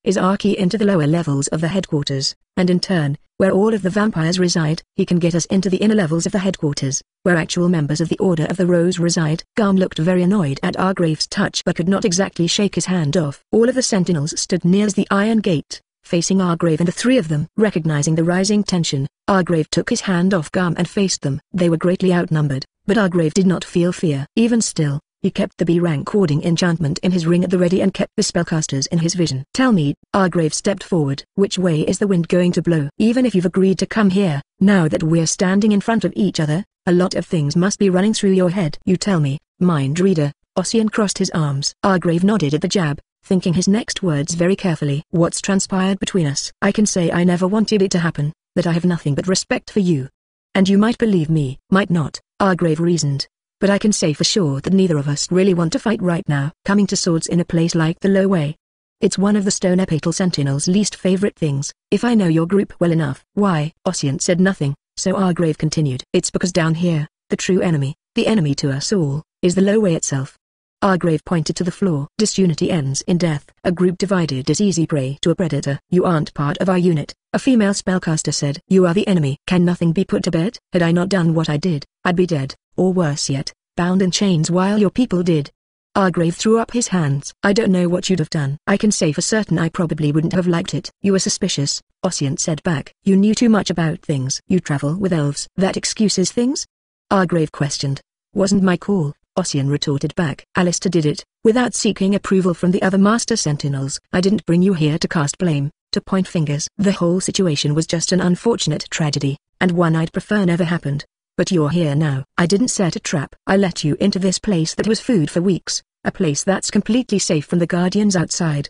Speaker 1: is key into the lower levels of the headquarters, and in turn, where all of the vampires reside. He can get us into the inner levels of the headquarters, where actual members of the Order of the Rose reside. Garm looked very annoyed at Argrave's touch but could not exactly shake his hand off. All of the sentinels stood near the iron gate, facing Argrave and the three of them. Recognizing the rising tension, Argrave took his hand off Garm and faced them. They were greatly outnumbered, but Argrave did not feel fear. Even still, He kept the B-rank warding enchantment in his ring at the ready and kept the spellcasters in his vision. Tell me, Argrave stepped forward. Which way is the wind going to blow? Even if you've agreed to come here, now that we're standing in front of each other, a lot of things must be running through your head. You tell me, mind reader. Ossian crossed his arms. Argrave nodded at the jab, thinking his next words very carefully. What's transpired between us? I can say I never wanted it to happen, that I have nothing but respect for you. And you might believe me, might not, Argrave reasoned. But I can say for sure that neither of us really want to fight right now. Coming to swords in a place like the Low Way. It's one of the Stone Epatal Sentinel's least favorite things, if I know your group well enough. Why? Ossian said nothing, so Argrave continued. It's because down here, the true enemy, the enemy to us all, is the Low Way itself. Argrave pointed to the floor. Disunity ends in death. A group divided is easy prey to a predator. You aren't part of our unit, a female spellcaster said. You are the enemy. Can nothing be put to bed? Had I not done what I did, I'd be dead or worse yet, bound in chains while your people did. Argrave threw up his hands. I don't know what you'd have done. I can say for certain I probably wouldn't have liked it. You were suspicious, Ossian said back. You knew too much about things. You travel with elves. That excuses things? Argrave questioned. Wasn't my call, Ossian retorted back. Alistair did it, without seeking approval from the other Master Sentinels. I didn't bring you here to cast blame, to point fingers. The whole situation was just an unfortunate tragedy, and one I'd prefer never happened. But you're here now. I didn't set a trap. I let you into this place that was food for weeks, a place that's completely safe from the guardians outside.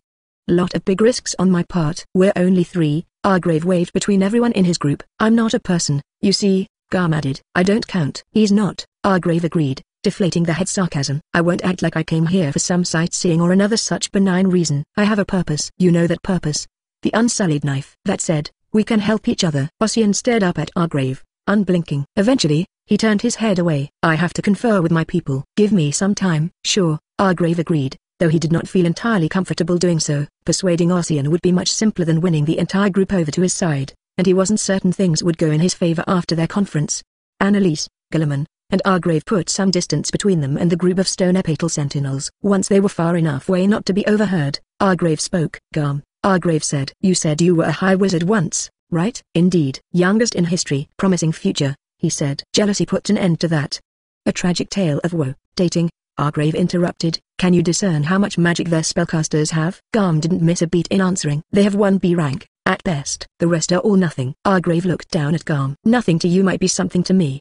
Speaker 1: Lot of big risks on my part. We're only three, Argrave waved between everyone in his group. I'm not a person, you see, Garm added. I don't count. He's not, Argrave agreed, deflating the head sarcasm. I won't act like I came here for some sightseeing or another such benign reason. I have a purpose. You know that purpose. The unsullied knife. That said, we can help each other. Ossian stared up at Argrave unblinking. Eventually, he turned his head away. I have to confer with my people. Give me some time. Sure, Argrave agreed, though he did not feel entirely comfortable doing so. Persuading Ossian would be much simpler than winning the entire group over to his side, and he wasn't certain things would go in his favor after their conference. Annalise, Galamon, and Argrave put some distance between them and the group of stone epatal sentinels. Once they were far enough away not to be overheard, Argrave spoke. Garm, Argrave said. You said you were a high wizard once right? Indeed. Youngest in history. Promising future, he said. Jealousy put an end to that. A tragic tale of woe. Dating, Argrave interrupted. Can you discern how much magic their spellcasters have? Garm didn't miss a beat in answering. They have one B rank, at best. The rest are all nothing. Argrave looked down at Garm. Nothing to you might be something to me.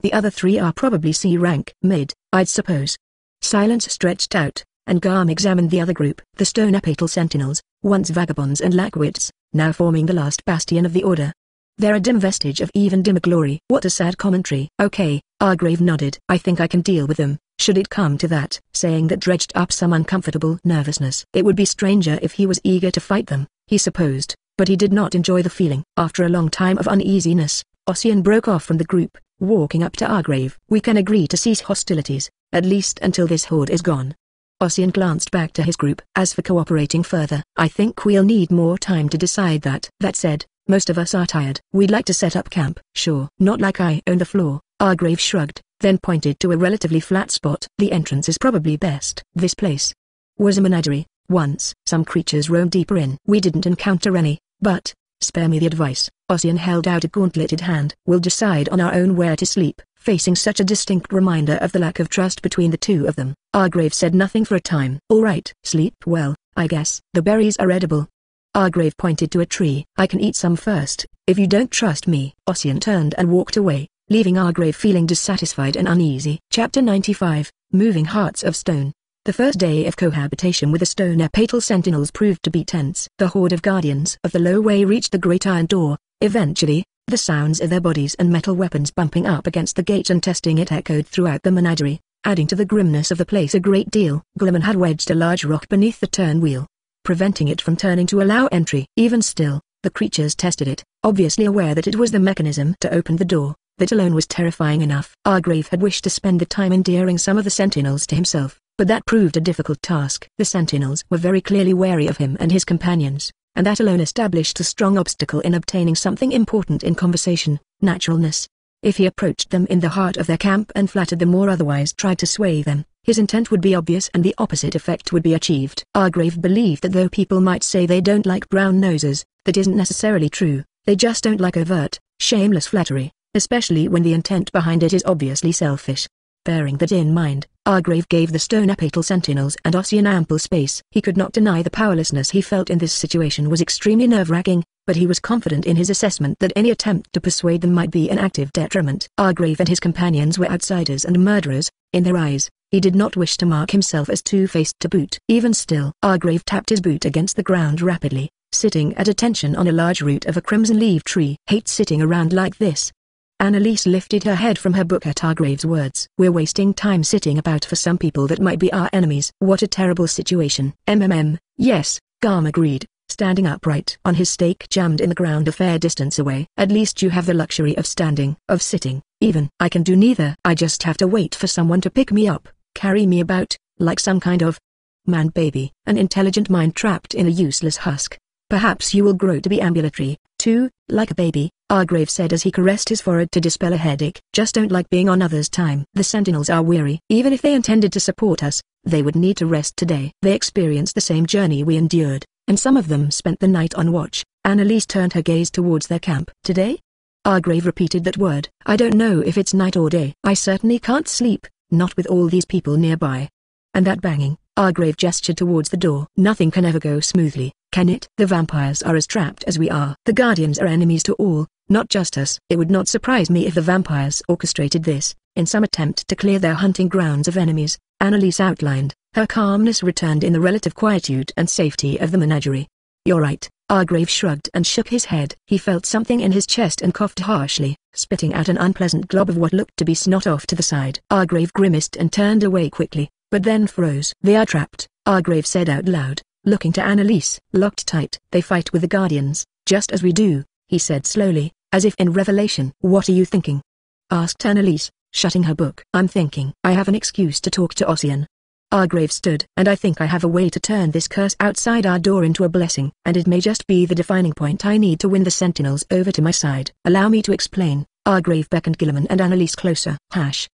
Speaker 1: The other three are probably C rank. Mid, I'd suppose. Silence stretched out, and Garm examined the other group. The Stone Epatal Sentinels, once vagabonds and lackwits, now forming the last bastion of the Order. They're a dim vestige of even dimmer glory. What a sad commentary. Okay, Argrave nodded. I think I can deal with them, should it come to that. Saying that dredged up some uncomfortable nervousness. It would be stranger if he was eager to fight them, he supposed, but he did not enjoy the feeling. After a long time of uneasiness, Ossian broke off from the group, walking up to Argrave. We can agree to cease hostilities, at least until this horde is gone. Ossian glanced back to his group. As for cooperating further, I think we'll need more time to decide that. That said, most of us are tired. We'd like to set up camp. Sure. Not like I own the floor. Argrave shrugged, then pointed to a relatively flat spot. The entrance is probably best. This place was a menagerie. Once, some creatures roamed deeper in. We didn't encounter any, but, spare me the advice. Ossian held out a gauntleted hand. We'll decide on our own where to sleep facing such a distinct reminder of the lack of trust between the two of them. Argrave said nothing for a time. All right, sleep well, I guess. The berries are edible. Argrave pointed to a tree. I can eat some first, if you don't trust me. Ossian turned and walked away, leaving Argrave feeling dissatisfied and uneasy. Chapter 95, Moving Hearts of Stone. The first day of cohabitation with the stone Epatal sentinels proved to be tense. The horde of guardians of the Low Way reached the great iron door. Eventually, the sounds of their bodies and metal weapons bumping up against the gate and testing it echoed throughout the menagerie, adding to the grimness of the place a great deal. Galamon had wedged a large rock beneath the turn wheel, preventing it from turning to allow entry. Even still, the creatures tested it, obviously aware that it was the mechanism to open the door. That alone was terrifying enough. Argrave had wished to spend the time endearing some of the sentinels to himself, but that proved a difficult task. The sentinels were very clearly wary of him and his companions, and that alone established a strong obstacle in obtaining something important in conversation, naturalness. If he approached them in the heart of their camp and flattered them or otherwise tried to sway them, his intent would be obvious and the opposite effect would be achieved. Argrave believed that though people might say they don't like brown noses, that isn't necessarily true, they just don't like overt, shameless flattery, especially when the intent behind it is obviously selfish. Bearing that in mind, Argrave gave the stone apatal sentinels and Ossian ample space. He could not deny the powerlessness he felt in this situation was extremely nerve-wracking, but he was confident in his assessment that any attempt to persuade them might be an active detriment. Argrave and his companions were outsiders and murderers, in their eyes, he did not wish to mark himself as two-faced to boot. Even still, Argrave tapped his boot against the ground rapidly, sitting at attention on a large root of a crimson leaf tree. Hate sitting around like this. Annalise lifted her head from her book at Argrave's words. We're wasting time sitting about for some people that might be our enemies. What a terrible situation. MMM, yes, Garm agreed, standing upright on his stake jammed in the ground a fair distance away. At least you have the luxury of standing, of sitting, even. I can do neither. I just have to wait for someone to pick me up carry me about, like some kind of man-baby. An intelligent mind trapped in a useless husk. Perhaps you will grow to be ambulatory, too, like a baby, Argrave said as he caressed his forehead to dispel a headache. Just don't like being on others' time. The sentinels are weary. Even if they intended to support us, they would need to rest today. They experienced the same journey we endured, and some of them spent the night on watch. Annalise turned her gaze towards their camp. Today? Argrave repeated that word. I don't know if it's night or day. I certainly can't sleep, not with all these people nearby. And that banging, Argrave gestured towards the door. Nothing can ever go smoothly, can it? The vampires are as trapped as we are. The Guardians are enemies to all, not just us. It would not surprise me if the vampires orchestrated this, in some attempt to clear their hunting grounds of enemies, Annalise outlined. Her calmness returned in the relative quietude and safety of the menagerie. You're right, Argrave shrugged and shook his head. He felt something in his chest and coughed harshly, spitting out an unpleasant glob of what looked to be snot off to the side. Argrave grimaced and turned away quickly, but then froze. They are trapped, Argrave said out loud, looking to Annalise. Locked tight. They fight with the Guardians, just as we do, he said slowly, as if in revelation. What are you thinking? asked Annalise, shutting her book. I'm thinking. I have an excuse to talk to Ossian. Argrave stood. And I think I have a way to turn this curse outside our door into a blessing. And it may just be the defining point I need to win the sentinels over to my side. Allow me to explain. Argrave beckoned Galamon and Annalise closer. Hash.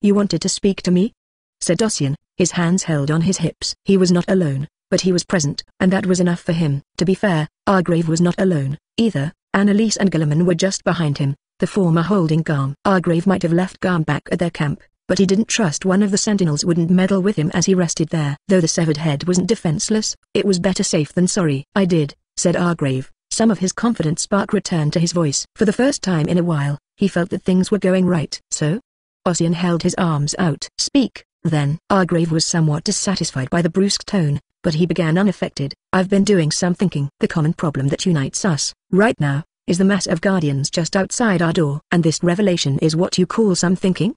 Speaker 1: You wanted to speak to me? said Ossian, his hands held on his hips. He was not alone, but he was present, and that was enough for him. To be fair, Argrave was not alone, either. Annalise and Galamon were just behind him, the former holding Garm. Argrave might have left Garm back at their camp, but he didn't trust one of the sentinels wouldn't meddle with him as he rested there. Though the severed head wasn't defenseless, it was better safe than sorry. I did, said Argrave. Some of his confident spark returned to his voice. For the first time in a while, he felt that things were going right. So? Ossian held his arms out. Speak, then. Argrave was somewhat dissatisfied by the brusque tone, but he began unaffected. I've been doing some thinking. The common problem that unites us, right now, is the mass of guardians just outside our door. And this revelation is what you call some thinking?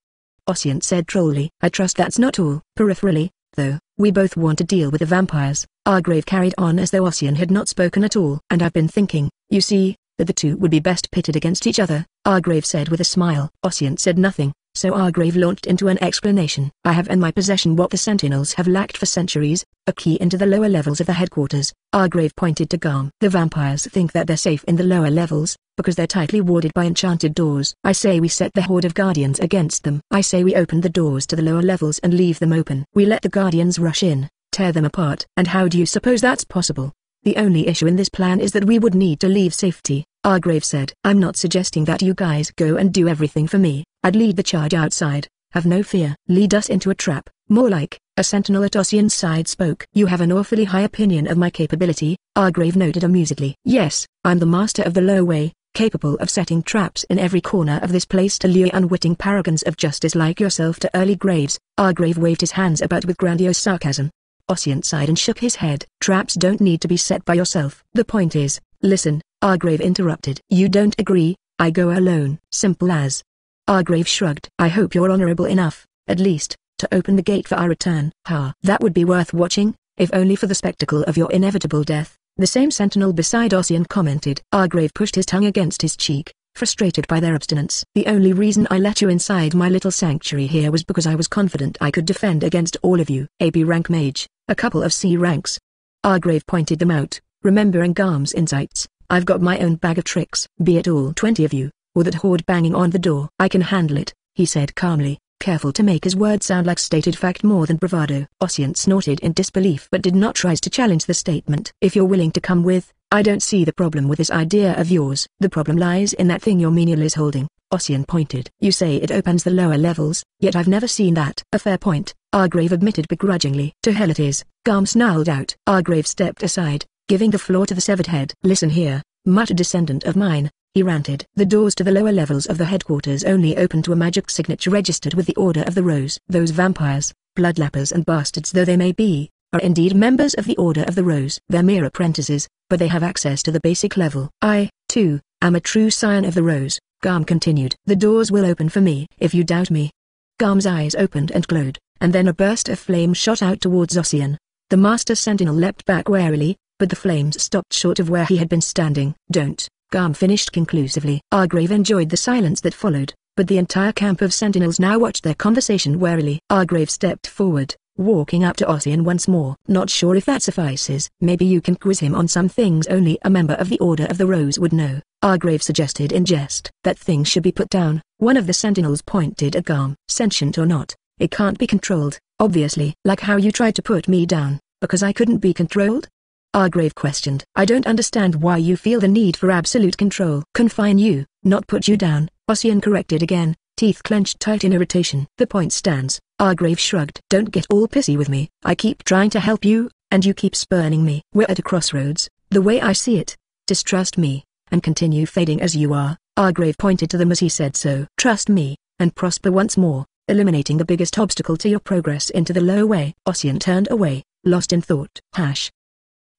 Speaker 1: Ossian said drolly. I trust that's not all. Peripherally, though, we both want to deal with the vampires. Argrave carried on as though Ossian had not spoken at all. And I've been thinking, you see, that the two would be best pitted against each other, Argrave said with a smile. Ossian said nothing, so Argrave launched into an explanation. I have in my possession what the Sentinels have lacked for centuries, a key into the lower levels of the headquarters. Argrave pointed to Garm. The vampires think that they're safe in the lower levels, because they're tightly warded by enchanted doors. I say we set the horde of guardians against them. I say we open the doors to the lower levels and leave them open. We let the guardians rush in, tear them apart. And how do you suppose that's possible? The only issue in this plan is that we would need to leave safety, Argrave said. I'm not suggesting that you guys go and do everything for me, I'd lead the charge outside, have no fear. Lead us into a trap, more like, a sentinel at Ossian's side spoke. You have an awfully high opinion of my capability, Argrave noted amusedly. Yes, I'm the master of the low way, capable of setting traps in every corner of this place to lure unwitting paragons of justice like yourself to early graves. Argrave waved his hands about with grandiose sarcasm. Ossian sighed and shook his head. Traps don't need to be set by yourself. The point is, listen, Argrave interrupted. You don't agree, I go alone. Simple as. Argrave shrugged. I hope you're honorable enough, at least, to open the gate for our return. Ha! That would be worth watching, if only for the spectacle of your inevitable death. The same sentinel beside Ossian commented. Argrave pushed his tongue against his cheek, frustrated by their obstinance. The only reason I let you inside my little sanctuary here was because I was confident I could defend against all of you. A B rank mage, a couple of C ranks. Argrave pointed them out, remembering Garm's insights. I've got my own bag of tricks. Be it all twenty of you, or that horde banging on the door. I can handle it, he said calmly, careful to make his words sound like stated fact more than bravado. Ossian snorted in disbelief but did not try to challenge the statement. If you're willing to come with, I don't see the problem with this idea of yours. The problem lies in that thing your menial is holding. Ossian pointed. You say it opens the lower levels, yet I've never seen that. A fair point, Argrave admitted begrudgingly. To hell it is, Garm snarled out. Argrave stepped aside, giving the floor to the severed head. Listen here, mutt descendant of mine, he ranted. The doors to the lower levels of the headquarters only open to a magic signature registered with the Order of the Rose. Those vampires, bloodlappers and bastards though they may be, are indeed members of the Order of the Rose. They're mere apprentices, but they have access to the basic level. I, too, am a true scion of the Rose, Garm continued. The doors will open for me if you doubt me. Garm's eyes opened and glowed, and then a burst of flame shot out towards Ossian. The Master Sentinel leapt back warily, but the flames stopped short of where he had been standing. Don't, Garm finished conclusively. Argrave enjoyed the silence that followed, but the entire camp of sentinels now watched their conversation warily. Argrave stepped forward, walking up to Ossian once more. Not sure if that suffices. Maybe you can quiz him on some things only a member of the Order of the Rose would know. Argrave suggested in jest. That thing should be put down. One of the sentinels pointed at Garm. Sentient or not, it can't be controlled, obviously. Like how you tried to put me down, because I couldn't be controlled? Argrave questioned. I don't understand why you feel the need for absolute control. Confine you, not put you down, Ossian corrected again, teeth clenched tight in irritation. The point stands, Argrave shrugged. Don't get all pissy with me. I keep trying to help you, and you keep spurning me. We're at a crossroads, the way I see it. Distrust me, and continue fading as you are. Argrave pointed to them as he said so. Trust me, and prosper once more, eliminating the biggest obstacle to your progress into the low way. Ossian turned away, lost in thought. Hash.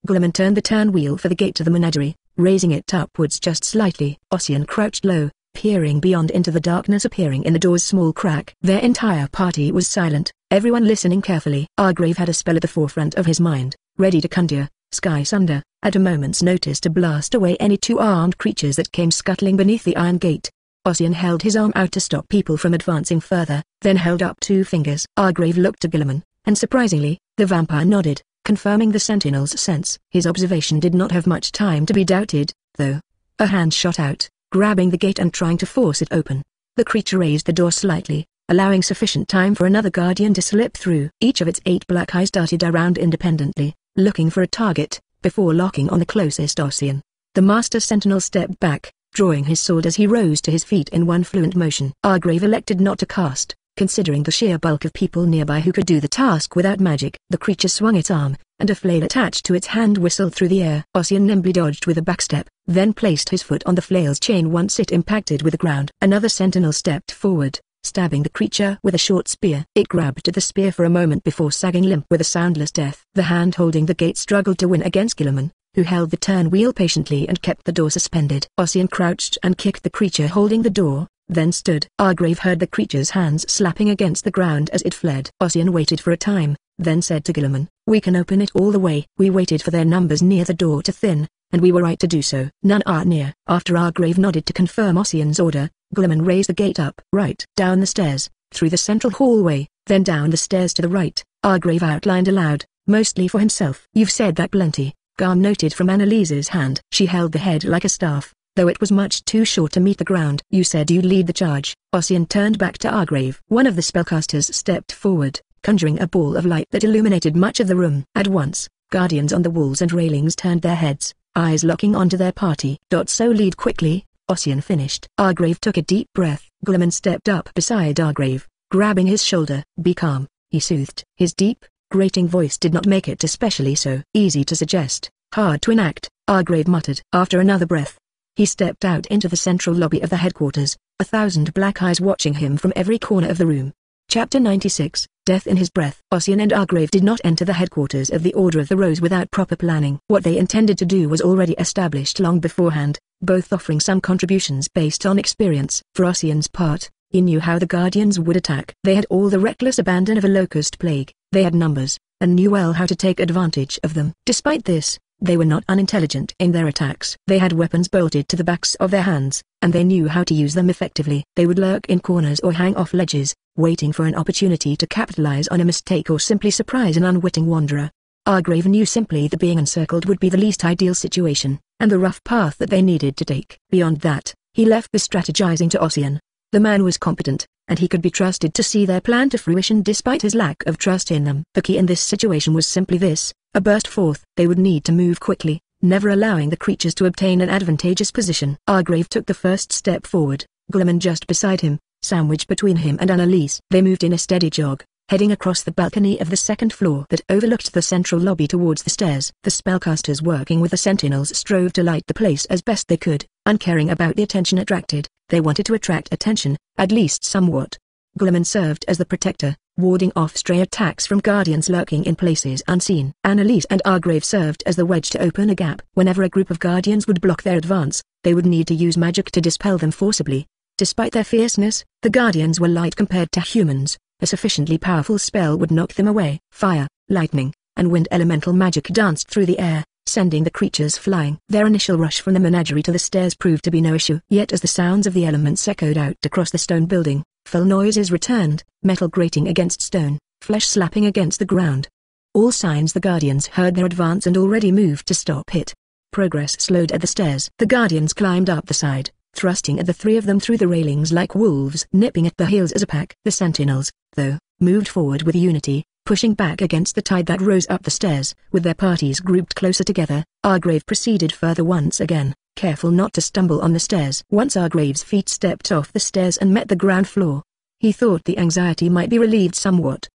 Speaker 1: Galamon turned the turn wheel for the gate to the menagerie, raising it upwards just slightly. Ossian crouched low, peering beyond into the darkness appearing in the door's small crack. Their entire party was silent, everyone listening carefully. Argrave had a spell at the forefront of his mind, ready to conjure, Sky Sunder, at a moment's notice to blast away any two armed creatures that came scuttling beneath the iron gate. Ossian held his arm out to stop people from advancing further, then held up two fingers. Argrave looked to Galamon, and surprisingly, the vampire nodded confirming the sentinel's sense. His observation did not have much time to be doubted, though. A hand shot out, grabbing the gate and trying to force it open. The creature raised the door slightly, allowing sufficient time for another guardian to slip through. Each of its eight black eyes darted around independently, looking for a target, before locking on the closest Ossian. The master sentinel stepped back, drawing his sword as he rose to his feet in one fluent motion. Argrave elected not to cast, considering the sheer bulk of people nearby who could do the task without magic. The creature swung its arm, and a flail attached to its hand whistled through the air. Ossian nimbly dodged with a backstep, then placed his foot on the flail's chain once it impacted with the ground. Another sentinel stepped forward, stabbing the creature with a short spear. It grabbed at the spear for a moment before sagging limp with a soundless death. The hand holding the gate struggled to win against Galamon, who held the turn wheel patiently and kept the door suspended. Ossian crouched and kicked the creature holding the door, then stood. Argrave heard the creature's hands slapping against the ground as it fled. Ossian waited for a time, then said to Galamon, We can open it all the way. We waited for their numbers near the door to thin, and we were right to do so. None are near. After Argrave nodded to confirm Ossian's order, Galamon raised the gate up. Right. Down the stairs, through the central hallway, then down the stairs to the right, Argrave outlined aloud, mostly for himself. You've said that plenty, Garm noted from Annalise's hand. She held the head like a staff, though it was much too short to meet the ground. You said you'd lead the charge. Ossian turned back to Argrave. One of the spellcasters stepped forward, conjuring a ball of light that illuminated much of the room. At once, guardians on the walls and railings turned their heads, eyes locking onto their party. Dot So lead quickly, Ossian finished. Argrave took a deep breath. Galamon stepped up beside Argrave, grabbing his shoulder. Be calm, he soothed. His deep, grating voice did not make it especially so easy to suggest, hard to enact, Argrave muttered. After another breath, he stepped out into the central lobby of the headquarters, a thousand black eyes watching him from every corner of the room. Chapter 96, Death in His Breath Ossian and Argrave did not enter the headquarters of the Order of the Rose without proper planning. What they intended to do was already established long beforehand, both offering some contributions based on experience. For Ossian's part, he knew how the Guardians would attack. They had all the reckless abandon of a locust plague, they had numbers, and knew well how to take advantage of them. Despite this, they were not unintelligent in their attacks. They had weapons bolted to the backs of their hands, and they knew how to use them effectively. They would lurk in corners or hang off ledges, waiting for an opportunity to capitalize on a mistake or simply surprise an unwitting wanderer. Argrave knew simply that being encircled would be the least ideal situation, and the rough path that they needed to take. Beyond that, he left the strategizing to Ossian. The man was competent, and he could be trusted to see their plan to fruition despite his lack of trust in them. The key in this situation was simply this, a burst forth. They would need to move quickly, never allowing the creatures to obtain an advantageous position. Argrave took the first step forward, Galamon just beside him, sandwiched between him and Annalise. They moved in a steady jog, heading across the balcony of the second floor that overlooked the central lobby towards the stairs. The spellcasters working with the sentinels strove to light the place as best they could, uncaring about the attention attracted, they wanted to attract attention, at least somewhat. Galamon served as the protector, warding off stray attacks from guardians lurking in places unseen. Annalise and Argrave served as the wedge to open a gap. Whenever a group of guardians would block their advance, they would need to use magic to dispel them forcibly. Despite their fierceness, the guardians were light compared to humans. A sufficiently powerful spell would knock them away. Fire, lightning, and wind elemental magic danced through the air, sending the creatures flying. Their initial rush from the menagerie to the stairs proved to be no issue. Yet as the sounds of the elements echoed out across the stone building, Fell noises returned, metal grating against stone, flesh slapping against the ground. All signs the Guardians heard their advance and already moved to stop it. Progress slowed at the stairs. The Guardians climbed up the side, thrusting at the three of them through the railings like wolves nipping at the heels as a pack. The Sentinels, though, moved forward with unity, pushing back against the tide that rose up the stairs. With their parties grouped closer together, Argrave proceeded further once again, careful not to stumble on the stairs. Once Argrave's feet stepped off the stairs and met the ground floor, he thought the anxiety might be relieved somewhat.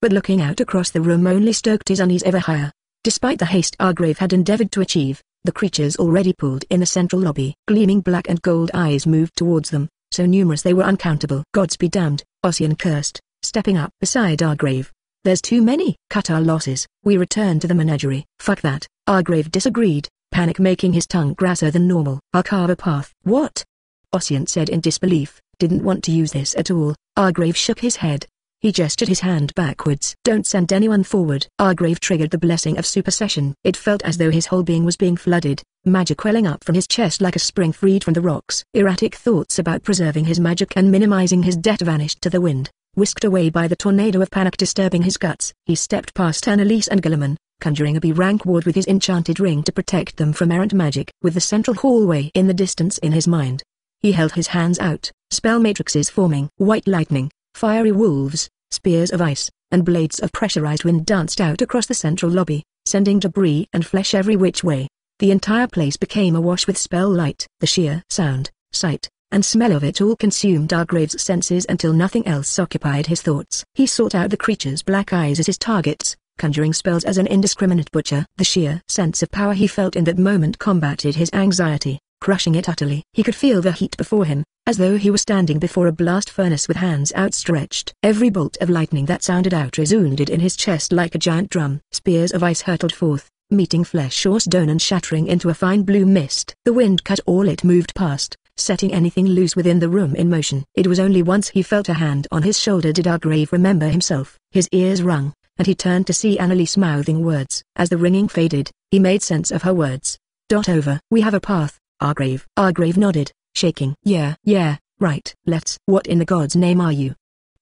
Speaker 1: But looking out across the room only stoked his unease ever higher. Despite the haste Argrave had endeavored to achieve, the creatures already pulled in the central lobby. Gleaming black and gold eyes moved towards them, so numerous they were uncountable. Gods be damned, Ossian cursed, stepping up beside Argrave. There's too many. Cut our losses. We return to the menagerie. Fuck that. Argrave disagreed panic making his tongue grasser than normal. I'll carve a path. What? Ossian said in disbelief, didn't want to use this at all. Argrave shook his head. He gestured his hand backwards. Don't send anyone forward. Argrave triggered the blessing of supersession. It felt as though his whole being was being flooded, magic welling up from his chest like a spring freed from the rocks. Erratic thoughts about preserving his magic and minimizing his debt vanished to the wind, whisked away by the tornado of panic disturbing his guts. He stepped past Annalise and Galamon, conjuring a B-rank ward with his enchanted ring to protect them from errant magic. With the central hallway in the distance in his mind, he held his hands out, spell matrices forming. White lightning, fiery wolves, spears of ice, and blades of pressurized wind danced out across the central lobby, sending debris and flesh every which way. The entire place became awash with spell light. The sheer sound, sight, and smell of it all consumed Argrave's senses until nothing else occupied his thoughts. He sought out the creature's black eyes as his targets, conjuring spells as an indiscriminate butcher. The sheer sense of power he felt in that moment combated his anxiety, crushing it utterly. He could feel the heat before him, as though he were standing before a blast furnace with hands outstretched. Every bolt of lightning that sounded out resounded in his chest like a giant drum. Spears of ice hurtled forth, meeting flesh or stone and shattering into a fine blue mist. The wind cut all it moved past, setting anything loose within the room in motion. It was only once he felt a hand on his shoulder did Argrave remember himself. His ears rung, and he turned to see Annalise mouthing words. As the ringing faded, he made sense of her words. Dot over. We have a path, Argrave. Argrave nodded, shaking. Yeah, yeah, right. Let's. What in the god's name are you?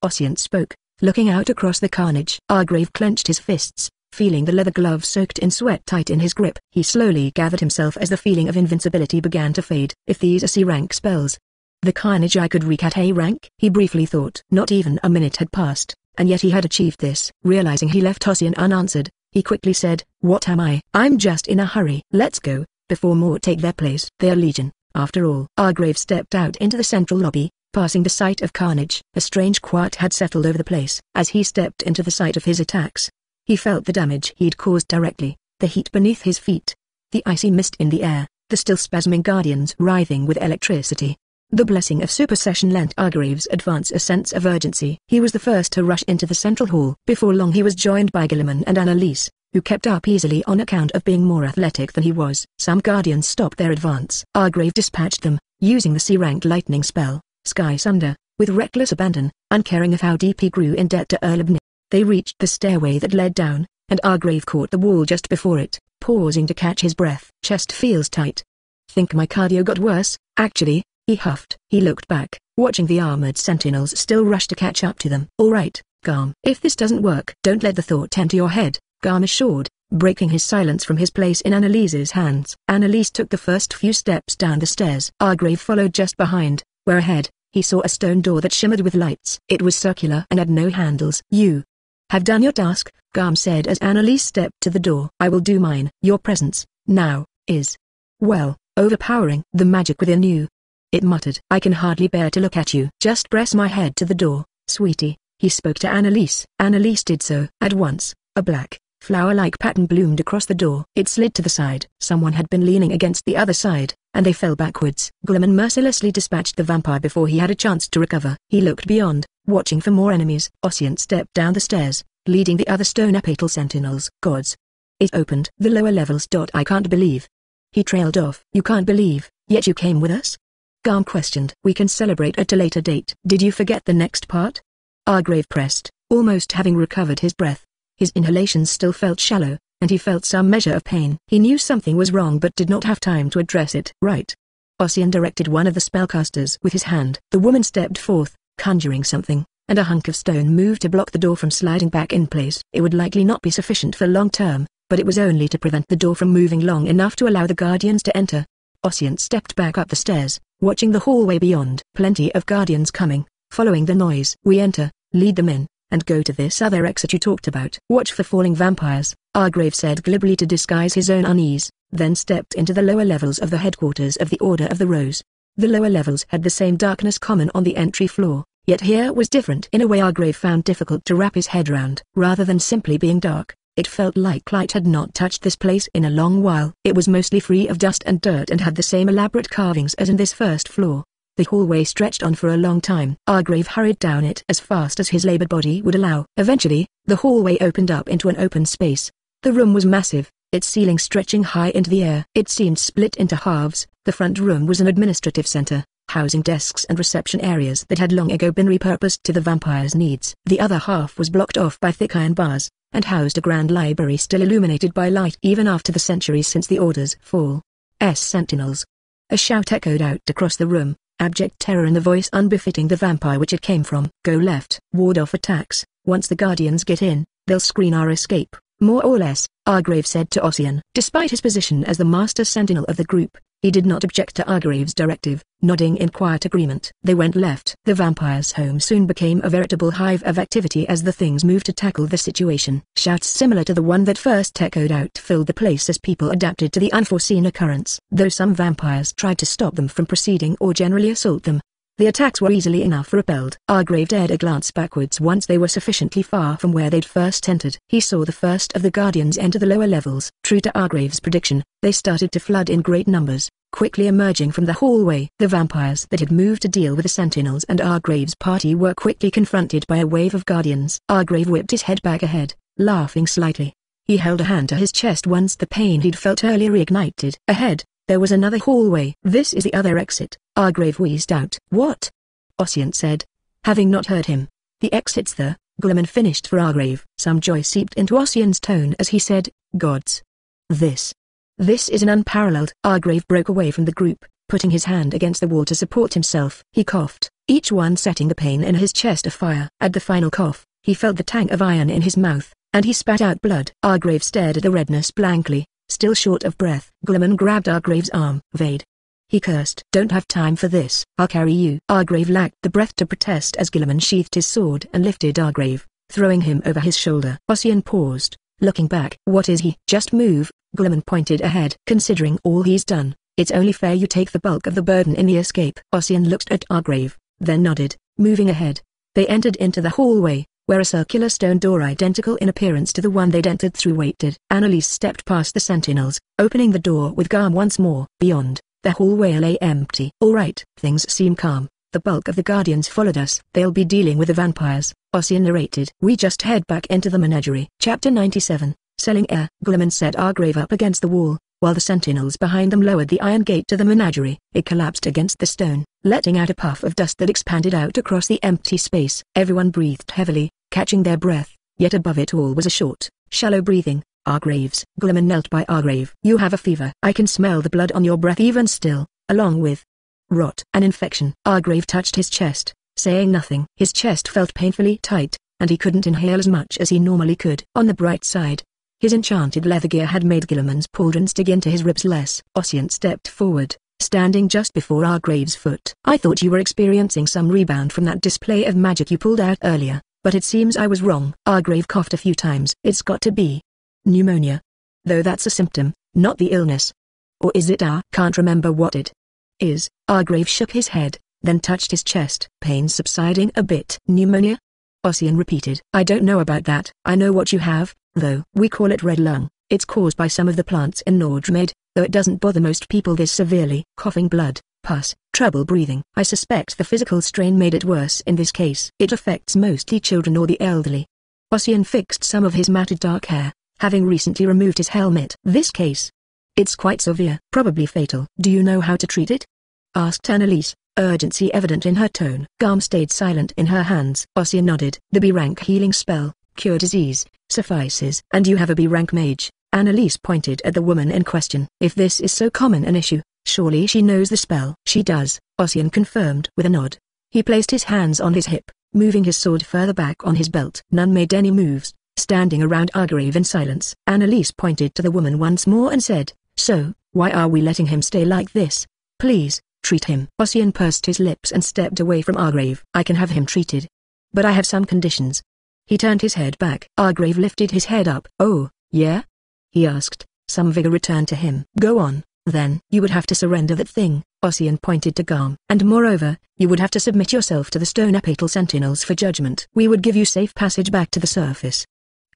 Speaker 1: Ossian spoke, looking out across the carnage. Argrave clenched his fists, feeling the leather gloves soaked in sweat tight in his grip. He slowly gathered himself as the feeling of invincibility began to fade. If these are C-rank spells, the carnage I could wreak at A rank? He briefly thought. Not even a minute had passed, and yet he had achieved this. Realizing he left Ossian unanswered, he quickly said, What am I? I'm just in a hurry. Let's go, before more take their place. They are legion, after all. Argrave stepped out into the central lobby, passing the site of carnage. A strange quiet had settled over the place. As he stepped into the site of his attacks, he felt the damage he'd caused directly, the heat beneath his feet, the icy mist in the air, the still spasming guardians writhing with electricity. The blessing of supersession lent Argrave's advance a sense of urgency. He was the first to rush into the central hall. Before long he was joined by Galamon and Annalise, who kept up easily on account of being more athletic than he was. Some guardians stopped their advance. Argrave dispatched them, using the C-rank lightning spell, Sky Sunder, with reckless abandon, uncaring of how deep he grew in debt to of They reached the stairway that led down, and Argrave caught the wall just before it, pausing to catch his breath. Chest feels tight. Think my cardio got worse, actually, he huffed. He looked back, watching the armored sentinels still rush to catch up to them. All right, Garm. If this doesn't work, don't let the thought enter your head, Garm assured, breaking his silence from his place in Annalise's hands. Annalise took the first few steps down the stairs. Argrave followed just behind, where ahead, he saw a stone door that shimmered with lights. It was circular and had no handles. You have done your task, Garm said as Annalise stepped to the door. I will do mine. Your presence, now, is, well, overpowering. The magic within you, it muttered. I can hardly bear to look at you. Just press my head to the door, sweetie. He spoke to Annalise. Annalise did so. At once, a black, flower-like pattern bloomed across the door. It slid to the side. Someone had been leaning against the other side, and they fell backwards. Galamon mercilessly dispatched the vampire before he had a chance to recover. He looked beyond, watching for more enemies. Ossian stepped down the stairs, leading the other stone apatal sentinels. Gods. It opened. The lower levels. Dot. I can't believe. He trailed off. You can't believe, yet you came with us? Garm questioned. We can celebrate at a later date. Did you forget the next part? Argrave pressed, almost having recovered his breath. His inhalations still felt shallow, and he felt some measure of pain. He knew something was wrong but did not have time to address it. Right. Ossian directed one of the spellcasters with his hand. The woman stepped forth, conjuring something, and a hunk of stone moved to block the door from sliding back in place. It would likely not be sufficient for long term, but it was only to prevent the door from moving long enough to allow the guardians to enter. Ossian stepped back up the stairs, watching the hallway beyond. Plenty of guardians coming, following the noise. We enter, lead them in, and go to this other exit you talked about. Watch for falling vampires, Argrave said glibly to disguise his own unease, then stepped into the lower levels of the headquarters of the Order of the Rose. The lower levels had the same darkness common on the entry floor, yet here was different in a way Argrave found difficult to wrap his head round. Rather than simply being dark, it felt like light had not touched this place in a long while. It was mostly free of dust and dirt and had the same elaborate carvings as in this first floor. The hallway stretched on for a long time. Argrave hurried down it as fast as his labored body would allow. Eventually, the hallway opened up into an open space. The room was massive, its ceiling stretching high into the air. It seemed split into halves. The front room was an administrative center, housing desks and reception areas that had long ago been repurposed to the vampire's needs. The other half was blocked off by thick iron bars, and housed a grand library still illuminated by light even after the centuries since the Order's fall. S. Sentinels. A shout echoed out across the room, abject terror in the voice unbefitting the vampire which it came from. Go left, ward off attacks, once the Guardians get in, they'll screen our escape, more or less, Argrave said to Ossian. Despite his position as the master sentinel of the group, he did not object to Argrave's directive, nodding in quiet agreement. They went left. The vampire's home soon became a veritable hive of activity as the things moved to tackle the situation. Shouts similar to the one that first echoed out filled the place as people adapted to the unforeseen occurrence. Though some vampires tried to stop them from proceeding or generally assault them, the attacks were easily enough repelled. Argrave dared a glance backwards once they were sufficiently far from where they'd first entered. He saw the first of the Guardians enter the lower levels. True to Argrave's prediction, they started to flood in great numbers, quickly emerging from the hallway. The vampires that had moved to deal with the Sentinels and Argrave's party were quickly confronted by a wave of Guardians. Argrave whipped his head back ahead, laughing slightly. He held a hand to his chest once the pain he'd felt earlier reignited. Ahead, there was another hallway. This is the other exit, Argrave wheezed out. What? Ossian said. Having not heard him. The exit's the, Galamon finished for Argrave. Some joy seeped into Ossian's tone as he said, Gods. This. This is an unparalleled. Argrave broke away from the group, putting his hand against the wall to support himself. He coughed, each one setting the pain in his chest afire. At the final cough, he felt the tang of iron in his mouth, and he spat out blood. Argrave stared at the redness blankly, Still short of breath, Galamon grabbed Argrave's arm. Vade. He cursed. Don't have time for this. I'll carry you. Argrave lacked the breath to protest as Galamon sheathed his sword and lifted Argrave, throwing him over his shoulder. Ossian paused, looking back. What is he? Just move, Galamon pointed ahead. Considering all he's done, it's only fair you take the bulk of the burden in the escape. Ossian looked at Argrave, then nodded, moving ahead. They entered into the hallway, where a circular stone door identical in appearance to the one they'd entered through waited. Annalise stepped past the sentinels, opening the door with Garm once more. Beyond, the hallway lay empty. All right, things seem calm. The bulk of the Guardians followed us. They'll be dealing with the vampires, Ossian narrated. We just head back into the menagerie. Chapter 97, Selling Air. Galamon set Argrave up against the wall, while the sentinels behind them lowered the iron gate to the menagerie. It collapsed against the stone, letting out a puff of dust that expanded out across the empty space. Everyone breathed heavily, catching their breath, yet above it all was a short, shallow breathing. Ah, Argraves. Galamon knelt by ah Argrave. You have a fever. I can smell the blood on your breath even still, along with rot. An infection. Ah Argrave touched his chest, saying nothing. His chest felt painfully tight, and he couldn't inhale as much as he normally could. On the bright side, his enchanted leather gear had made Galamon's pauldrons dig into his ribs less. Ossian stepped forward, standing just before Argrave's foot. I thought you were experiencing some rebound from that display of magic you pulled out earlier but it seems I was wrong. Argrave coughed a few times. It's got to be pneumonia. Though that's a symptom, not the illness. Or is it I can't remember what it is. Argrave shook his head, then touched his chest. Pain subsiding a bit. Pneumonia? Ossian repeated. I don't know about that. I know what you have, though. We call it red lung. It's caused by some of the plants in Nordmaer, though it doesn't bother most people this severely. Coughing blood, pus, trouble breathing. I suspect the physical strain made it worse in this case. It affects mostly children or the elderly. Ossian fixed some of his matted dark hair, having recently removed his helmet. This case. It's quite severe, probably fatal. Do you know how to treat it? Asked Annalise, urgency evident in her tone. Garm stayed silent in her hands. Ossian nodded. The B-rank healing spell, cure disease, suffices. And you have a B-rank mage. Annalise pointed at the woman in question. If this is so common an issue, surely she knows the spell. She does, Ossian confirmed with a nod. He placed his hands on his hip, moving his sword further back on his belt. None made any moves, standing around Argrave in silence. Annalise pointed to the woman once more and said, So, why are we letting him stay like this? Please, treat him. Ossian pursed his lips and stepped away from Argrave. I can have him treated. But I have some conditions. He turned his head back. Argrave lifted his head up. Oh, yeah? He asked. Some vigor returned to him. Go on, then. You would have to surrender that thing, Ossian pointed to Garm. And moreover, you would have to submit yourself to the Stonepetal sentinels for judgment. We would give you safe passage back to the surface.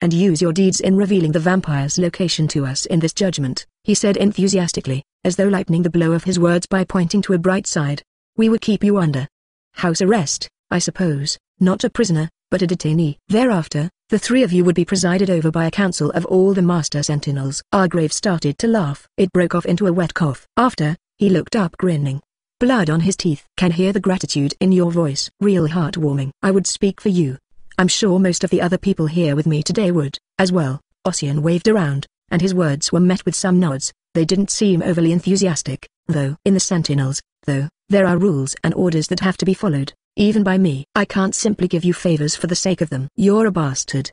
Speaker 1: And use your deeds in revealing the vampire's location to us in this judgment, he said enthusiastically, as though lightening the blow of his words by pointing to a bright side. We would keep you under house arrest, I suppose, not a prisoner, but a detainee. Thereafter, the three of you would be presided over by a council of all the Master Sentinels. Argrave started to laugh. It broke off into a wet cough. After, he looked up grinning. Blood on his teeth. Can hear the gratitude in your voice. Real heartwarming. I would speak for you. I'm sure most of the other people here with me today would, as well. Ossian waved around, and his words were met with some nods. They didn't seem overly enthusiastic, though. In the Sentinels, though, there are rules and orders that have to be followed. Even by me. I can't simply give you favors for the sake of them. You're a bastard.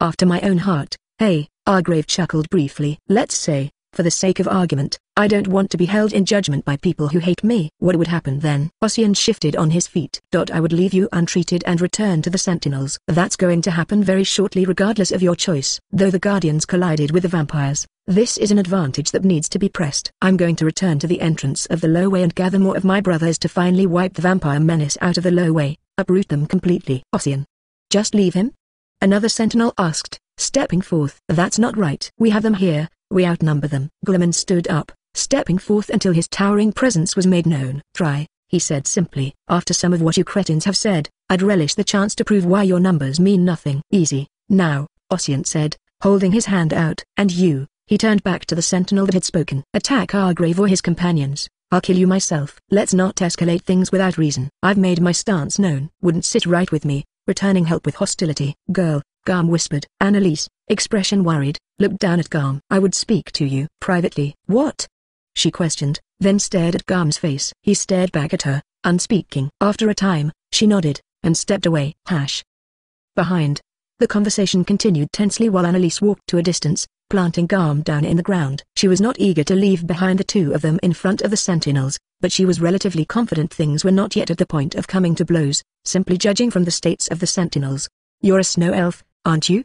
Speaker 1: After my own heart, hey, Argrave chuckled briefly. Let's say, for the sake of argument, I don't want to be held in judgment by people who hate me. What would happen then? Ossian shifted on his feet. I would leave you untreated and return to the Sentinels. That's going to happen very shortly regardless of your choice. Though the Guardians collided with the vampires, this is an advantage that needs to be pressed. I'm going to return to the entrance of the low way and gather more of my brothers to finally wipe the vampire menace out of the low way, uproot them completely. Ossian. Just leave him? Another sentinel asked, stepping forth. That's not right. We have them here, we outnumber them. Galamon stood up, stepping forth until his towering presence was made known. Try, he said simply. After some of what you cretins have said, I'd relish the chance to prove why your numbers mean nothing. Easy, now, Ossian said, holding his hand out. And you, he turned back to the sentinel that had spoken. Attack Argrave or his companions. I'll kill you myself. Let's not escalate things without reason. I've made my stance known. Wouldn't sit right with me, returning help with hostility. Girl, Garm whispered. Annalise, expression worried, looked down at Garm. I would speak to you. Privately. What? She questioned, then stared at Garm's face. He stared back at her, unspeaking. After a time, she nodded, and stepped away. Hash. Behind. The conversation continued tensely while Annalise walked to a distance, planting Garm down in the ground. She was not eager to leave behind the two of them in front of the sentinels, but she was relatively confident things were not yet at the point of coming to blows, simply judging from the states of the sentinels. You're a snow elf, aren't you?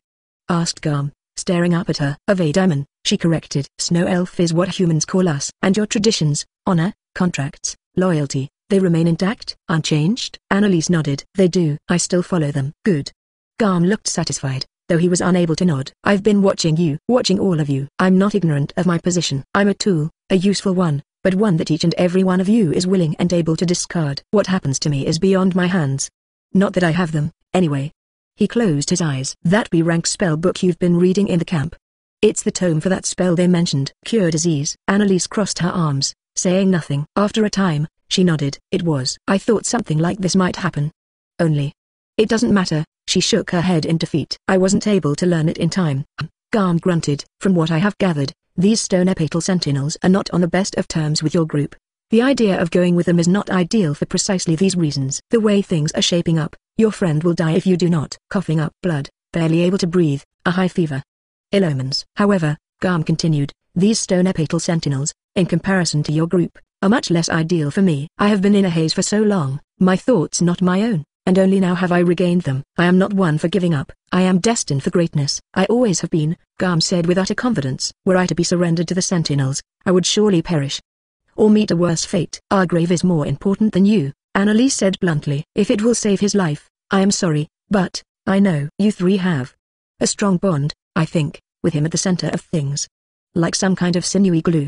Speaker 1: Asked Garm, staring up at her. Of A Veidimen, she corrected. Snow elf is what humans call us. And your traditions, honor, contracts, loyalty, they remain intact, unchanged? Annalise nodded. They do. I still follow them. Good. Garm looked satisfied though he was unable to nod. I've been watching you, watching all of you. I'm not ignorant of my position. I'm a tool, a useful one, but one that each and every one of you is willing and able to discard. What happens to me is beyond my hands. Not that I have them, anyway. He closed his eyes. That B-rank spell book you've been reading in the camp. It's the tome for that spell they mentioned. Cure disease. Annalise crossed her arms, saying nothing. After a time, she nodded. It was. I thought something like this might happen. Only. It doesn't matter, she shook her head in defeat. I wasn't able to learn it in time. Garm grunted. From what I have gathered, these Stonepetal sentinels are not on the best of terms with your group. The idea of going with them is not ideal for precisely these reasons. The way things are shaping up, your friend will die if you do not. Coughing up blood, barely able to breathe, a high fever. Ill omens. However, Garm continued, these Stonepetal sentinels, in comparison to your group, are much less ideal for me. I have been in a haze for so long, my thoughts not my own and only now have I regained them. I am not one for giving up. I am destined for greatness. I always have been, Garm said with utter confidence. Were I to be surrendered to the Sentinels, I would surely perish. Or meet a worse fate. Argrave is more important than you, Annalise said bluntly. If it will save his life, I am sorry, but, I know you three have a strong bond, I think, with him at the center of things. Like some kind of sinewy glue.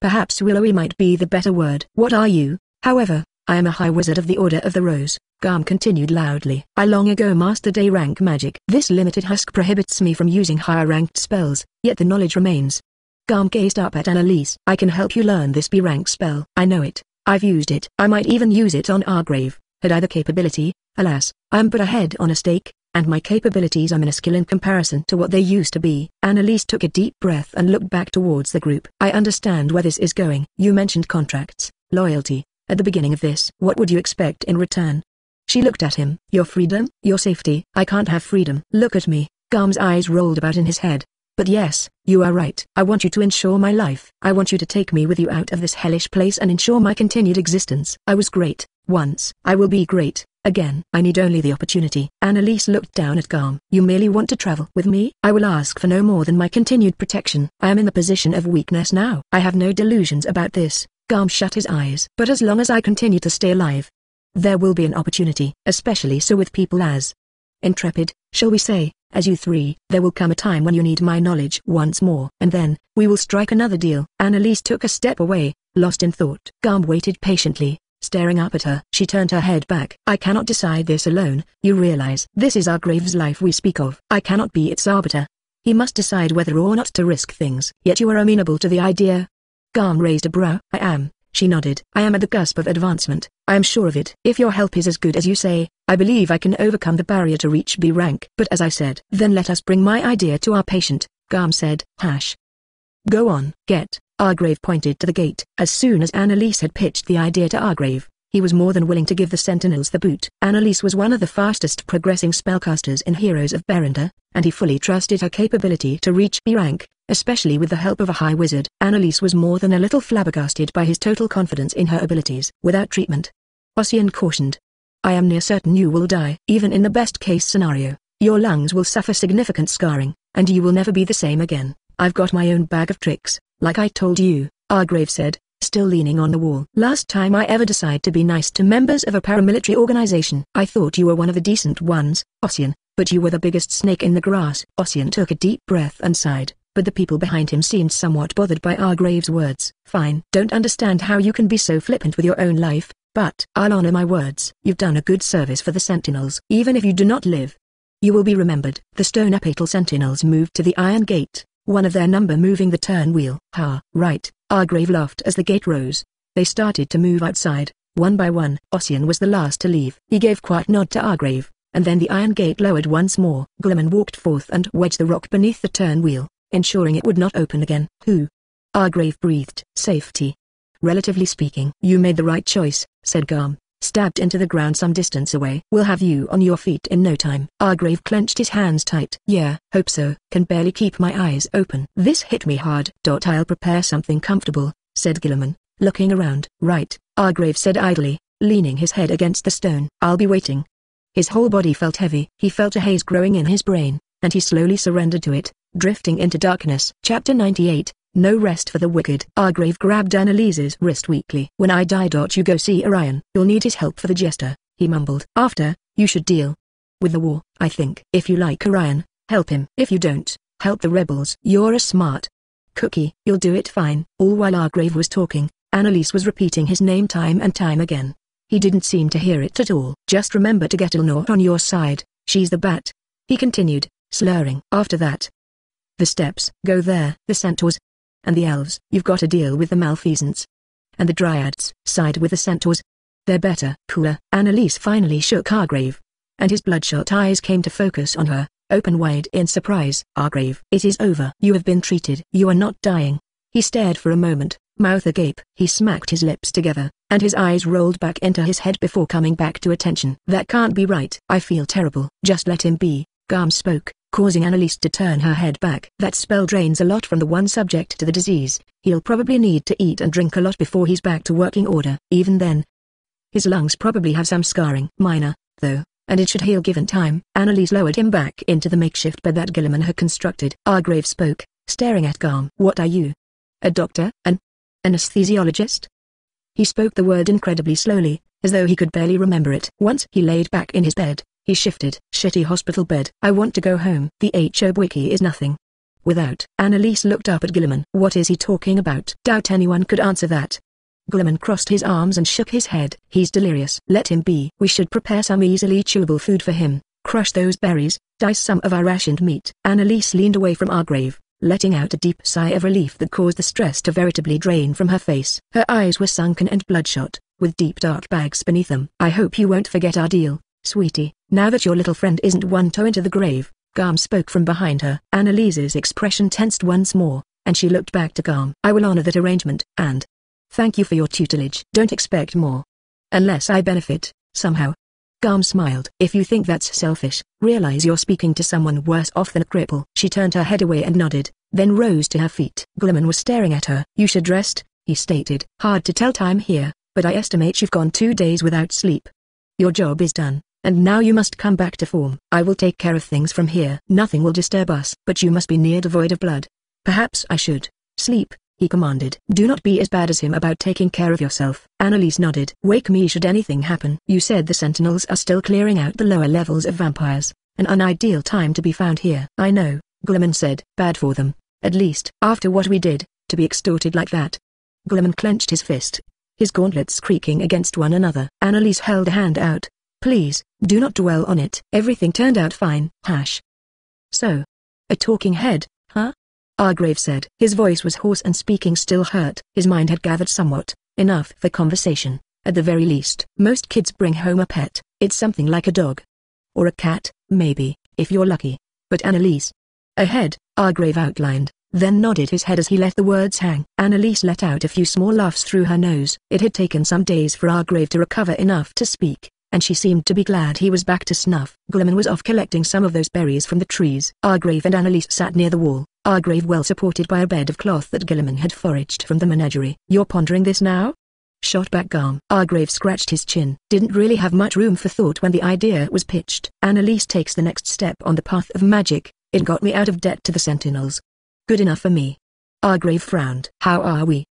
Speaker 1: Perhaps willowy might be the better word. What are you, however? I am a high wizard of the Order of the Rose, Garm continued loudly. I long ago mastered A-rank magic. This limited husk prohibits me from using higher-ranked spells, yet the knowledge remains. Garm gazed up at Annalise. I can help you learn this B-rank spell. I know it. I've used it. I might even use it on Argrave, had I the capability. Alas, I am but a head on a stake, and my capabilities are minuscule in comparison to what they used to be. Annalise took a deep breath and looked back towards the group. I understand where this is going. You mentioned contracts, loyalty, at the beginning of this. What would you expect in return? She looked at him. Your freedom, your safety. I can't have freedom. Look at me. Garm's eyes rolled about in his head. But yes, you are right. I want you to ensure my life. I want you to take me with you out of this hellish place and ensure my continued existence. I was great, once. I will be great, again. I need only the opportunity. Annalise looked down at Garm. You merely want to travel with me? I will ask for no more than my continued protection. I am in the position of weakness now. I have no delusions about this. Garm shut his eyes. But as long as I continue to stay alive, there will be an opportunity, especially so with people as intrepid, shall we say, as you three. There will come a time when you need my knowledge once more. And then, we will strike another deal. Annalise took a step away, lost in thought. Garm waited patiently, staring up at her. She turned her head back. I cannot decide this alone, you realize. This is Argrave's life we speak of. I cannot be its arbiter. He must decide whether or not to risk things. Yet you are amenable to the idea. Garm raised a brow. I am. She nodded. I am at the cusp of advancement, I am sure of it. If your help is as good as you say, I believe I can overcome the barrier to reach B rank. But as I said, then let us bring my idea to our patient, Garm said. Hash. Go on. Get. Argrave pointed to the gate. As soon as Annalise had pitched the idea to Argrave, he was more than willing to give the sentinels the boot. Annalise was one of the fastest progressing spellcasters in Heroes of Berendar, and he fully trusted her capability to reach B rank, especially with the help of a high wizard. Annalise was more than a little flabbergasted by his total confidence in her abilities. Without treatment. Ossian cautioned. I am near certain you will die. Even in the best case scenario, your lungs will suffer significant scarring, and you will never be the same again. I've got my own bag of tricks, like I told you, Argrave said, still leaning on the wall. Last time I ever decided to be nice to members of a paramilitary organization. I thought you were one of the decent ones, Ossian, but you were the biggest snake in the grass. Ossian took a deep breath and sighed, but the people behind him seemed somewhat bothered by Argrave's words. Fine. Don't understand how you can be so flippant with your own life, but I'll honor my words. You've done a good service for the Sentinels. Even if you do not live, you will be remembered. The Stonepetal Sentinels moved to the Iron Gate, one of their number moving the turn wheel. Ha, right, Argrave laughed as the gate rose. They started to move outside, one by one. Ossian was the last to leave. He gave quiet nod to Argrave, and then the iron gate lowered once more. Glimmer walked forth and wedged the rock beneath the turn wheel, ensuring it would not open again. Who? Argrave breathed. Safety. Relatively speaking. You made the right choice, said Garm, stabbed into the ground some distance away. We'll have you on your feet in no time. Argrave clenched his hands tight. Yeah, hope so. Can barely keep my eyes open. This hit me hard. Dot I'll prepare something comfortable, said Galamon, looking around. Right, Argrave said idly, leaning his head against the stone. I'll be waiting. His whole body felt heavy. He felt a haze growing in his brain, and he slowly surrendered to it, drifting into darkness. Chapter 98 no rest for the wicked. Argrave grabbed Annalise's wrist weakly. When I die. You go see Orion. You'll need his help for the jester, he mumbled. After, you should deal with the war, I think. If you like Orion, help him. If you don't, help the rebels. You're a smart cookie. You'll do it fine. All while Argrave was talking, Annalise was repeating his name time and time again. He didn't seem to hear it at all. Just remember to get Eleanor on your side. She's the bat. He continued, slurring. After that, the steps. Go there. The centaurs, and the elves. You've got to deal with the malfeasance. And the dryads. Side with the centaurs. They're better. Cooler. Annalise finally shook Argrave. And his bloodshot eyes came to focus on her, open wide in surprise. Argrave. It is over. You have been treated. You are not dying. He stared for a moment, mouth agape. He smacked his lips together, and his eyes rolled back into his head before coming back to attention. That can't be right. I feel terrible. Just let him be. Garm spoke causing Annalise to turn her head back. That spell drains a lot from the one subject to the disease, he'll probably need to eat and drink a lot before he's back to working order. Even then, his lungs probably have some scarring. Minor, though, and it should heal given time. Annalise lowered him back into the makeshift bed that Galamon had constructed. Argrave spoke, staring at Garm. What are you? A doctor? An anesthesiologist? He spoke the word incredibly slowly, as though he could barely remember it. Once he laid back in his bed, He shifted. Shitty hospital bed. I want to go home. The HO wiki is nothing. Without. Annalise looked up at Galamon. What is he talking about? Doubt anyone could answer that. Galamon crossed his arms and shook his head. He's delirious. Let him be. We should prepare some easily chewable food for him. Crush those berries, dice some of our rationed meat. Annalise leaned away from Argrave, letting out a deep sigh of relief that caused the stress to veritably drain from her face. Her eyes were sunken and bloodshot, with deep dark bags beneath them. I hope you won't forget our deal, sweetie, now that your little friend isn't one toe into the grave. Garm spoke from behind her. Annalise's expression tensed once more, and she looked back to Garm. I will honor that arrangement, and thank you for your tutelage. Don't expect more. Unless I benefit, somehow. Garm smiled. If you think that's selfish, realize you're speaking to someone worse off than a cripple. She turned her head away and nodded, then rose to her feet. Galamon was staring at her. You should rest, he stated. Hard to tell time here, but I estimate you've gone two days without sleep. Your job is done, and now you must come back to form. I will take care of things from here. Nothing will disturb us. But you must be near devoid of blood. Perhaps I should. Sleep, he commanded. Do not be as bad as him about taking care of yourself. Annalise nodded. Wake me should anything happen. You said the sentinels are still clearing out the lower levels of vampires. An unideal time to be found here. I know, Galamon said. Bad for them, at least. After what we did, to be extorted like that. Galamon clenched his fist. His gauntlets creaking against one another. Annalise held a hand out. Please, do not dwell on it. Everything turned out fine. Hash. So. A talking head, huh? Argrave said. His voice was hoarse and speaking still hurt. His mind had gathered somewhat, enough for conversation, at the very least. Most kids bring home a pet, it's something like a dog. Or a cat, maybe, if you're lucky. But Annalise. Ahead, Argrave outlined, then nodded his head as he let the words hang. Annalise let out a few small laughs through her nose. It had taken some days for Argrave to recover enough to speak, and she seemed to be glad he was back to snuff. Galamon was off collecting some of those berries from the trees. Argrave and Annalise sat near the wall, Argrave well supported by a bed of cloth that Galamon had foraged from the menagerie. You're pondering this now? Shot back Garm. Argrave scratched his chin. Didn't really have much room for thought when the idea was pitched. Annalise takes the next step on the path of magic. It got me out of debt to the Sentinels. Good enough for me. Argrave frowned. How are we?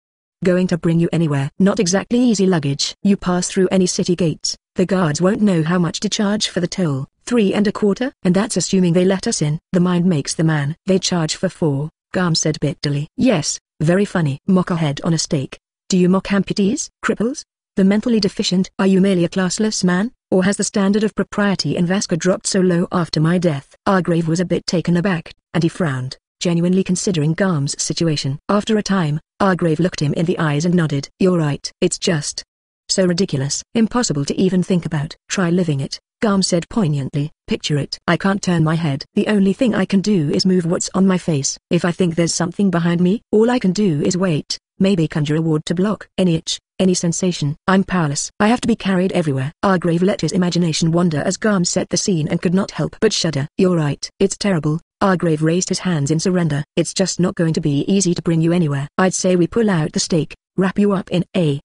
Speaker 1: Going to bring you anywhere. Not exactly easy luggage. You pass through any city gates, the guards won't know how much to charge for the toll. Three and a quarter? And that's assuming they let us in. The mind makes the man. They charge for four, Garm said bitterly. Yes, very funny. Mock a head on a stake. Do you mock amputees? Cripples? The mentally deficient? Are you merely a classless man? Or has the standard of propriety in Vasquer dropped so low after my death? Argrave was a bit taken aback, and he frowned, genuinely considering Garm's situation. After a time, Argrave looked him in the eyes and nodded. You're right. It's just so ridiculous. Impossible to even think about. Try living it. Garm said poignantly, picture it. I can't turn my head. The only thing I can do is move what's on my face. If I think there's something behind me, all I can do is wait, maybe conjure a ward to block any itch, any sensation. I'm powerless. I have to be carried everywhere. Argrave let his imagination wander as Garm set the scene and could not help but shudder. You're right. It's terrible. Argrave raised his hands in surrender. It's just not going to be easy to bring you anywhere. I'd say we pull out the stake, wrap you up in a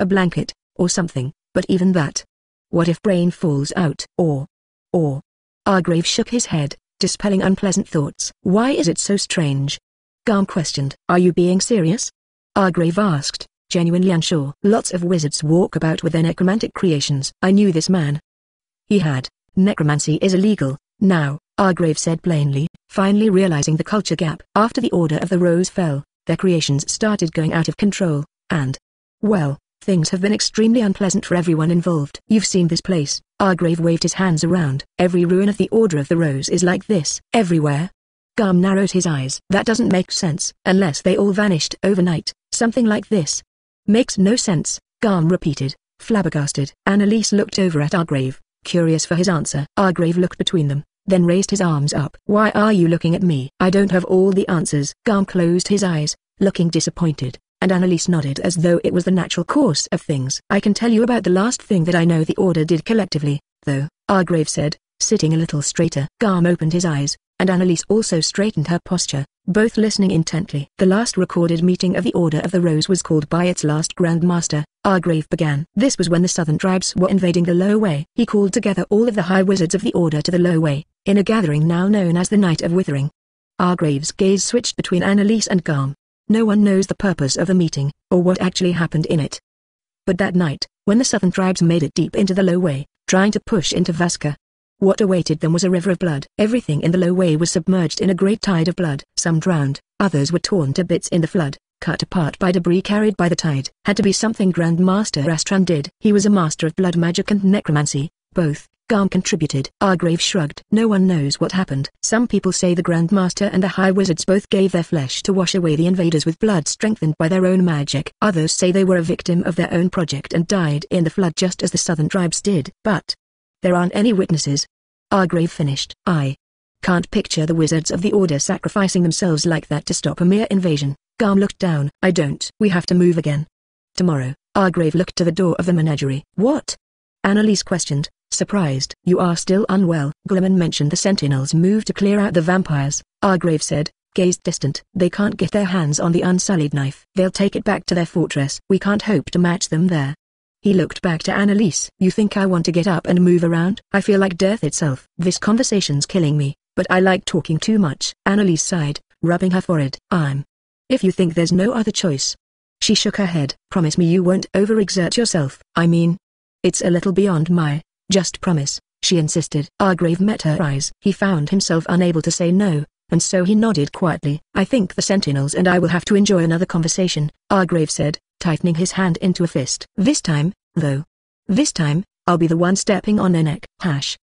Speaker 1: a blanket, or something, but even that, what if brain falls out? Or, or, Argrave shook his head, dispelling unpleasant thoughts. Why is it so strange? Garm questioned. Are you being serious? Argrave asked, genuinely unsure. Lots of wizards walk about with their necromantic creations. I knew this man. He had. Necromancy is illegal, now, Argrave said plainly, finally realizing the culture gap. After the Order of the Rose fell, their creations started going out of control, and, well, Things have been extremely unpleasant for everyone involved. You've seen this place. Argrave waved his hands around. Every ruin of the Order of the Rose is like this. Everywhere. Garm narrowed his eyes. That doesn't make sense. Unless they all vanished overnight. Something like this. Makes no sense, Garm repeated, flabbergasted. Annalise looked over at Argrave, curious for his answer. Argrave looked between them, then raised his arms up. Why are you looking at me? I don't have all the answers. Garm closed his eyes, looking disappointed and Annalise nodded as though it was the natural course of things. I can tell you about the last thing that I know the Order did collectively, though, Argrave said, sitting a little straighter. Garm opened his eyes, and Annalise also straightened her posture, both listening intently. The last recorded meeting of the Order of the Rose was called by its last Grand Master, Argrave began. This was when the southern tribes were invading the Low Way. He called together all of the High Wizards of the Order to the Low Way, in a gathering now known as the Night of Withering. Argrave's gaze switched between Annalise and Garm, no one knows the purpose of the meeting, or what actually happened in it. But that night, when the southern tribes made it deep into the low way, trying to push into Vasquer, What awaited them was a river of blood. Everything in the low way was submerged in a great tide of blood. Some drowned, others were torn to bits in the flood, cut apart by debris carried by the tide. Had to be something Grandmaster Astran did. He was a master of blood magic and necromancy, both. Garm contributed. Argrave shrugged. No one knows what happened. Some people say the Grandmaster and the High Wizards both gave their flesh to wash away the invaders with blood strengthened by their own magic. Others say they were a victim of their own project and died in the flood just as the southern tribes did. But, there aren't any witnesses. Argrave finished. I can't picture the wizards of the Order sacrificing themselves like that to stop a mere invasion. Garm looked down. I don't. We have to move again. Tomorrow, Argrave looked to the door of the menagerie. What? Annalise questioned surprised. You are still unwell. Galamon mentioned the sentinels move to clear out the vampires, Argrave said, gazed distant. They can't get their hands on the unsullied knife. They'll take it back to their fortress. We can't hope to match them there. He looked back to Annalise. You think I want to get up and move around? I feel like death itself. This conversation's killing me, but I like talking too much. Annalise sighed, rubbing her forehead. I'm. If you think there's no other choice. She shook her head. Promise me you won't overexert yourself. I mean, it's a little beyond my just promise, she insisted. Argrave met her eyes. He found himself unable to say no, and so he nodded quietly. I think the sentinels and I will have to enjoy another conversation, Argrave said, tightening his hand into a fist. This time, though. This time, I'll be the one stepping on their neck. Hash.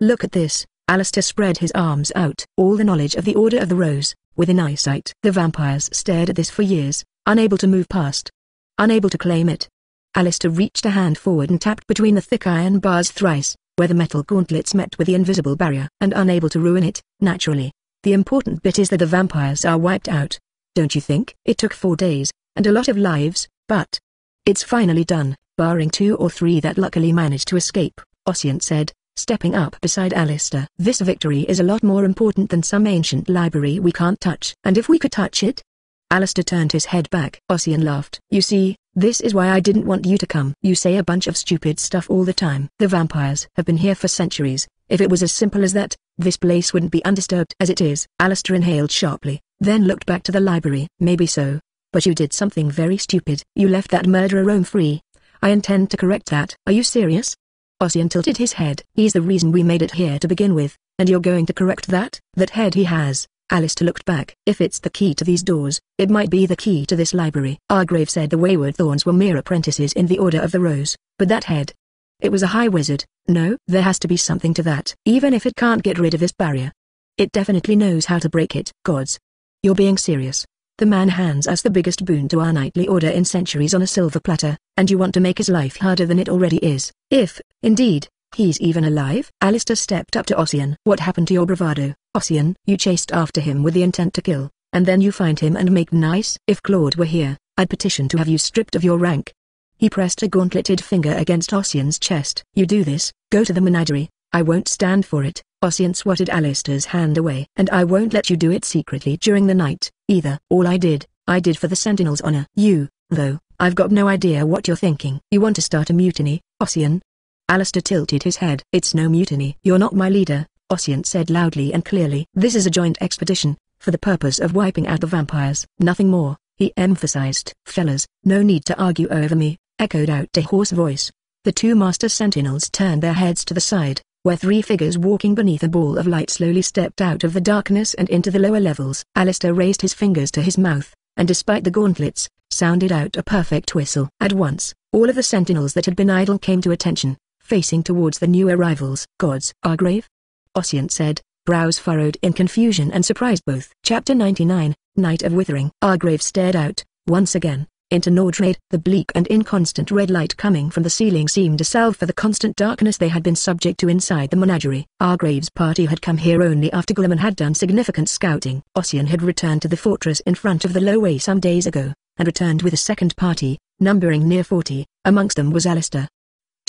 Speaker 1: Look at this. Alistair spread his arms out. All the knowledge of the Order of the Rose, within eyesight. The vampires stared at this for years, unable to move past. Unable to claim it, Alistair reached a hand forward and tapped between the thick iron bars thrice, where the metal gauntlets met with the invisible barrier. And unable to ruin it, naturally. The important bit is that the vampires are wiped out. Don't you think? It took four days, and a lot of lives, but... It's finally done, barring two or three that luckily managed to escape, Ossian said, stepping up beside Alistair. This victory is a lot more important than some ancient library we can't touch. And if we could touch it? Alistair turned his head back. Ossian laughed. You see, this is why I didn't want you to come. You say a bunch of stupid stuff all the time. The vampires have been here for centuries. If it was as simple as that, this place wouldn't be undisturbed as it is. Alistair inhaled sharply, then looked back to the library. Maybe so. But you did something very stupid. You left that murderer roam free. I intend to correct that. Are you serious? Ossian tilted his head. He's the reason we made it here to begin with, and you're going to correct that? That head he has, Alistair looked back. If it's the key to these doors, it might be the key to this library. Argrave said the Wayward Thorns were mere apprentices in the Order of the Rose, but that head. It was a high wizard. No, there has to be something to that. Even if it can't get rid of this barrier. It definitely knows how to break it. Gods. You're being serious. The man hands us the biggest boon to our knightly order in centuries on a silver platter, and you want to make his life harder than it already is. If, indeed, He's even alive? Alistair stepped up to Ossian. What happened to your bravado, Ossian? You chased after him with the intent to kill, and then you find him and make nice? If Claude were here, I'd petition to have you stripped of your rank. He pressed a gauntleted finger against Ossian's chest. You do this, go to the menagerie, I won't stand for it. Ossian swatted Alistair's hand away. And I won't let you do it secretly during the night, either. All I did, I did for the Sentinel's honor. You, though, I've got no idea what you're thinking. You want to start a mutiny, Ossian? Alistair tilted his head. It's no mutiny. You're not my leader, Ossian said loudly and clearly. This is a joint expedition, for the purpose of wiping out the vampires. Nothing more, he emphasized. Fellas, no need to argue over me, echoed out a hoarse voice. The two master sentinels turned their heads to the side, where three figures walking beneath a ball of light slowly stepped out of the darkness and into the lower levels. Alistair raised his fingers to his mouth, and despite the gauntlets, sounded out a perfect whistle. At once, all of the sentinels that had been idle came to attention, facing towards the new arrivals. Gods. Argrave? Ossian said, brows furrowed in confusion and surprise both. Chapter 99, Night of Withering. Argrave stared out, once again, into Nordmaer. The bleak and inconstant red light coming from the ceiling seemed a salve for the constant darkness they had been subject to inside the menagerie. Argrave's party had come here only after Galamon had done significant scouting. Ossian had returned to the fortress in front of the Lowway some days ago, and returned with a second party, numbering near forty, amongst them was Alistair.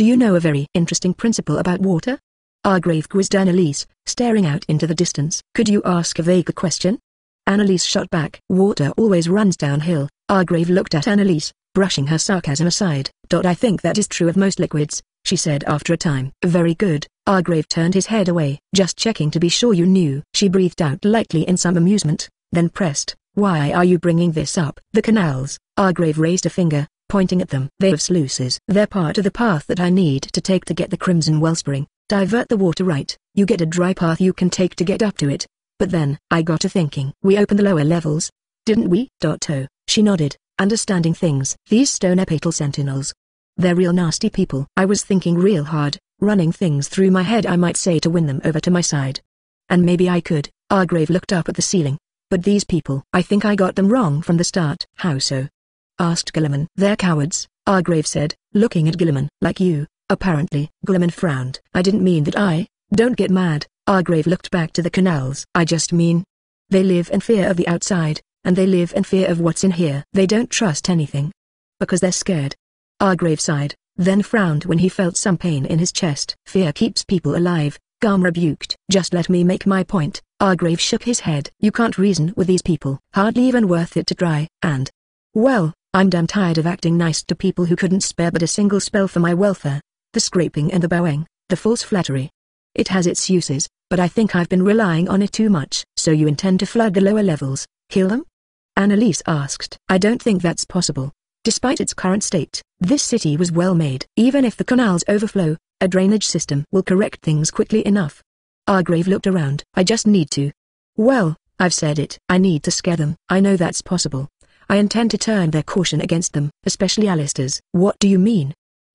Speaker 1: Do you know a very interesting principle about water? Argrave quizzed Annalise, staring out into the distance. Could you ask a vaguer question? Annalise shot back. Water always runs downhill. Argrave looked at Annalise, brushing her sarcasm aside. I think that is true of most liquids, she said after a time. Very good. Argrave turned his head away. Just checking to be sure you knew. She breathed out lightly in some amusement, then pressed. Why are you bringing this up? The canals. Argrave raised a finger, pointing at them. They have sluices. They're part of the path that I need to take to get the Crimson Wellspring. Divert the water right, you get a dry path you can take to get up to it. But then, I got to thinking. We opened the lower levels. Didn't we? Dotto, she nodded, understanding things. These Stonepetal sentinels. They're real nasty people. I was thinking real hard, running things through my head I might say to win them over to my side. And maybe I could. Argrave looked up at the ceiling. But these people, I think I got them wrong from the start. How so? Asked Galamon. They're cowards, Argrave said, looking at Galamon. Like you, apparently. Galamon frowned. I didn't mean that I, don't get mad, Argrave looked back to the canals. I just mean, they live in fear of the outside, and they live in fear of what's in here. They don't trust anything. Because they're scared. Argrave sighed, then frowned when he felt some pain in his chest. Fear keeps people alive, Garm rebuked. Just let me make my point. Argrave shook his head. You can't reason with these people. Hardly even worth it to try. And, well, I'm damn tired of acting nice to people who couldn't spare but a single spell for my welfare. The scraping and the bowing, the false flattery. It has its uses, but I think I've been relying on it too much. So you intend to flood the lower levels, kill them? Annalise asked. I don't think that's possible. Despite its current state, this city was well made. Even if the canals overflow, a drainage system will correct things quickly enough. Argrave looked around. I just need to. Well, I've said it. I need to scare them. I know that's possible. I intend to turn their caution against them, especially Alistair's. What do you mean?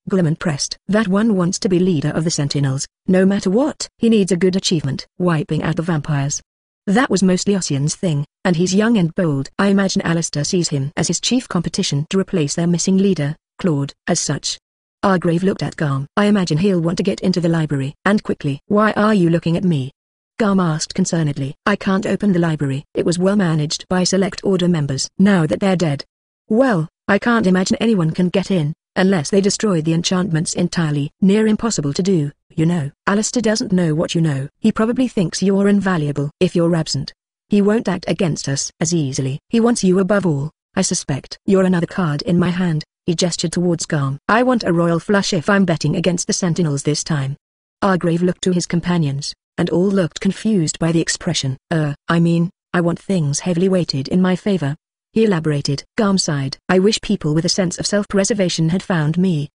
Speaker 1: Galamon pressed. That one wants to be leader of the Sentinels, no matter what. He needs a good achievement. Wiping out the vampires. That was mostly Ossian's thing, and he's young and bold. I imagine Alistair sees him as his chief competition to replace their missing leader, Claude. As such, Argrave looked at Garm. I imagine he'll want to get into the library. And quickly. Why are you looking at me? Garm asked concernedly. I can't open the library. It was well managed by select order members. Now that they're dead. Well, I can't imagine anyone can get in, unless they destroy the enchantments entirely. Near impossible to do, you know. Alistair doesn't know what you know. He probably thinks you're invaluable. If you're absent, he won't act against us as easily. He wants you above all, I suspect. You're another card in my hand, he gestured towards Garm. I want a royal flush if I'm betting against the Sentinels this time. Argrave looked to his companions, and all looked confused by the expression. Er, I mean, I want things heavily weighted in my favor, he elaborated. Garm sighed. I wish people with a sense of self-preservation had found me.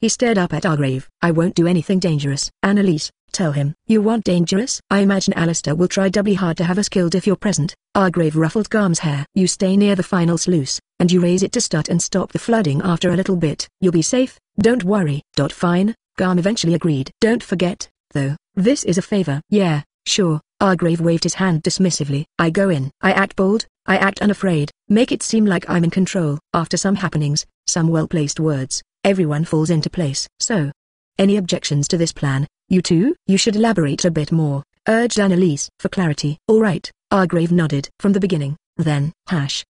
Speaker 1: He stared up at Argrave. I won't do anything dangerous. Annalise, tell him. You want dangerous? I imagine Alistair will try doubly hard to have us killed if you're present. Argrave ruffled Garm's hair. You stay near the final sluice, and you raise it to start and stop the flooding after a little bit. You'll be safe, don't worry. Dot fine, Garm eventually agreed. Don't forget, though, this is a favor. Yeah, sure. Argrave waved his hand dismissively. I go in. I act bold, I act unafraid, make it seem like I'm in control. After some happenings, some well-placed words, everyone falls into place. So, any objections to this plan, you two? You should elaborate a bit more, urged Annalise. For clarity. Alright, Argrave nodded. From the beginning, then, hash.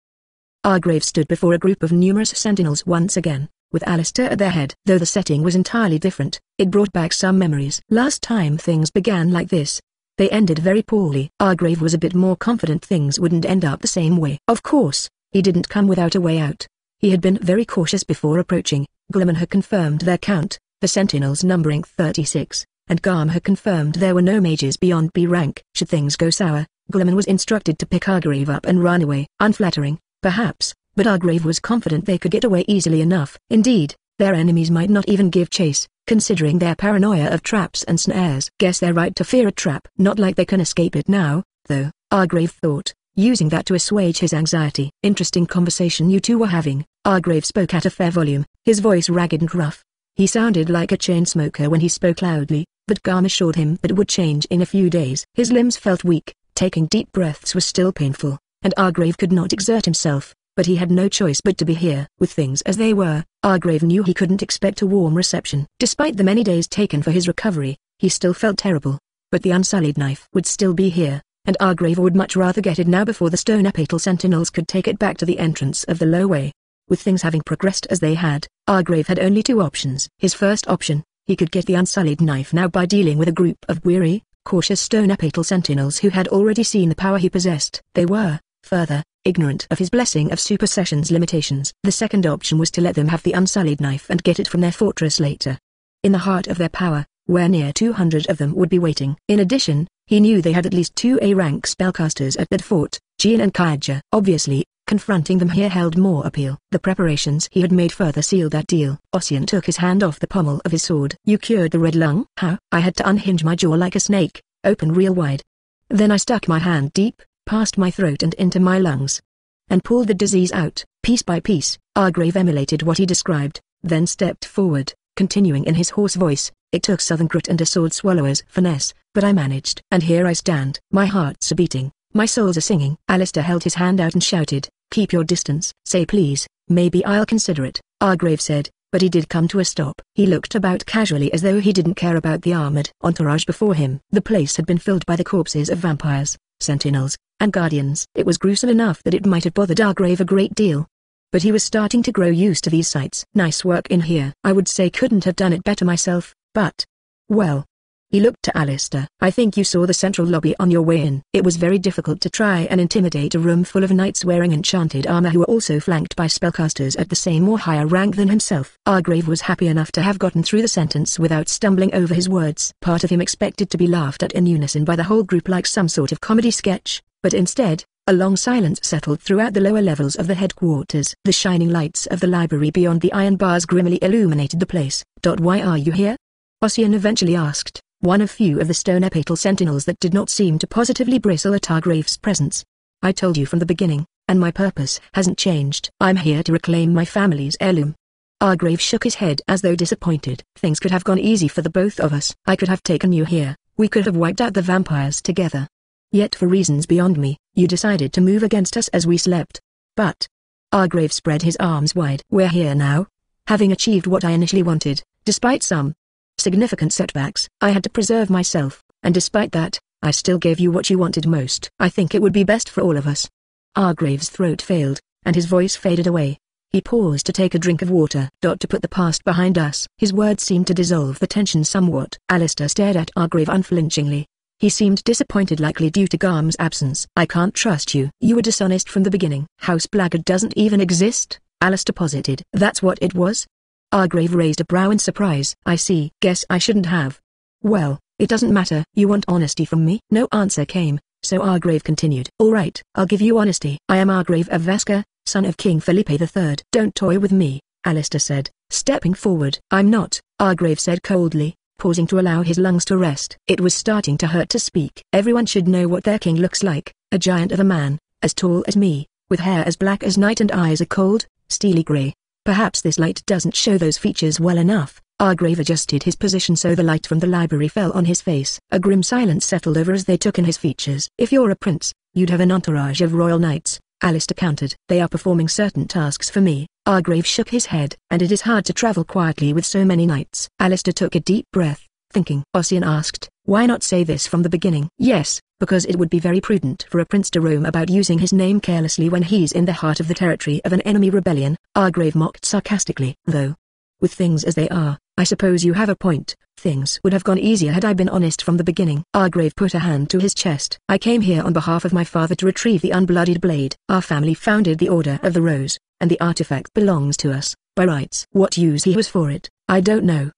Speaker 1: Argrave stood before a group of numerous sentinels once again, with Alistair at their head. Though the setting was entirely different, it brought back some memories. Last time things began like this, they ended very poorly. Argrave was a bit more confident things wouldn't end up the same way. Of course, he didn't come without a way out. He had been very cautious before approaching. Galamon had confirmed their count, the sentinels numbering 36, and Garm had confirmed there were no mages beyond B rank. Should things go sour, Galamon was instructed to pick Argrave up and run away. Unflattering, perhaps, but Argrave was confident they could get away easily enough. Indeed, their enemies might not even give chase, considering their paranoia of traps and snares. Guess they're right to fear a trap. Not like they can escape it now, though, Argrave thought, using that to assuage his anxiety. Interesting conversation you two were having, Argrave spoke at a fair volume, his voice ragged and rough. He sounded like a chain smoker when he spoke loudly, but Garm assured him that it would change in a few days. His limbs felt weak, taking deep breaths was still painful, and Argrave could not exert himself, but he had no choice but to be here. With things as they were, Argrave knew he couldn't expect a warm reception. Despite the many days taken for his recovery, he still felt terrible. But the unsullied knife would still be here, and Argrave would much rather get it now before the Stonepetal sentinels could take it back to the entrance of the lowway. With things having progressed as they had, Argrave had only two options. His first option, he could get the unsullied knife now by dealing with a group of weary, cautious Stonepetal sentinels who had already seen the power he possessed. They were, further, ignorant of his blessing of supersession's limitations. The second option was to let them have the unsullied knife and get it from their fortress later. In the heart of their power, where near 200 of them would be waiting. In addition, he knew they had at least two A-rank spellcasters at that fort, Jean and Kaija. Obviously, confronting them here held more appeal. The preparations he had made further sealed that deal. Ossian took his hand off the pommel of his sword. You cured the red lung? How? I had to unhinge my jaw like a snake, open real wide. Then I stuck my hand deep, past my throat and into my lungs. And pulled the disease out, piece by piece. Argrave emulated what he described, then stepped forward, continuing in his hoarse voice, it took southern grit and a sword swallower's finesse, but I managed. And here I stand. My heart's a beating, my soul's a singing. Alistair held his hand out and shouted, keep your distance. Say please, maybe I'll consider it, Argrave said, but he did come to a stop. He looked about casually as though he didn't care about the armored entourage before him. The place had been filled by the corpses of vampires, sentinels, and guardians. It was gruesome enough that it might have bothered Argrave a great deal, but he was starting to grow used to these sights. Nice work in here. I would say couldn't have done it better myself, but... Well. He looked to Alistair. I think you saw the central lobby on your way in. It was very difficult to try and intimidate a room full of knights wearing enchanted armor who were also flanked by spellcasters at the same or higher rank than himself. Argrave was happy enough to have gotten through the sentence without stumbling over his words. Part of him expected to be laughed at in unison by the whole group like some sort of comedy sketch, but instead, a long silence settled throughout the lower levels of the headquarters. The shining lights of the library beyond the iron bars grimly illuminated the place. Why are you here? Ossian eventually asked, one of few of the Stonepetal sentinels that did not seem to positively bristle at Argrave's presence. I told you from the beginning, and my purpose hasn't changed. I'm here to reclaim my family's heirloom. Argrave shook his head as though disappointed. Things could have gone easy for the both of us. I could have taken you here, we could have wiped out the vampires together. Yet for reasons beyond me, you decided to move against us as we slept. But... Argrave spread his arms wide. We're here now. Having achieved what I initially wanted, despite some significant setbacks. I had to preserve myself, and despite that, I still gave you what you wanted most. I think it would be best for all of us. Argrave's throat failed, and his voice faded away. He paused to take a drink of water. Dot To put the past behind us. His words seemed to dissolve the tension somewhat. Alistair stared at Argrave unflinchingly, he seemed disappointed likely due to Garm's absence. I can't trust you. You were dishonest from the beginning. House Blackguard doesn't even exist, Alistair posited. That's what it was? Argrave raised a brow in surprise. I see. Guess I shouldn't have. Well, it doesn't matter. You want honesty from me? No answer came, so Argrave continued. Alright, I'll give you honesty. I am Argrave of Vasquer, son of King Felipe III. Don't toy with me, Alistair said, stepping forward. I'm not, Argrave said coldly pausing to allow his lungs to rest. It was starting to hurt to speak. Everyone should know what their king looks like, a giant of a man, as tall as me, with hair as black as night and eyes a cold, steely grey. Perhaps this light doesn't show those features well enough. Argrave adjusted his position so the light from the library fell on his face. A grim silence settled over as they took in his features. If you're a prince, you'd have an entourage of royal knights, Alistair countered. They are performing certain tasks for me. Argrave shook his head. And it is hard to travel quietly with so many knights. Alistair took a deep breath, thinking. Ossian asked, why not say this from the beginning? Yes, because it would be very prudent for a prince to roam about using his name carelessly when he's in the heart of the territory of an enemy rebellion, Argrave mocked sarcastically. Though, with things as they are, I suppose you have a point. Things would have gone easier had I been honest from the beginning. Argrave put a hand to his chest. I came here on behalf of my father to retrieve the unbloodied blade. Our family founded the Order of the Rose, and the artifact belongs to us, by rights. What use he was for it, I don't know.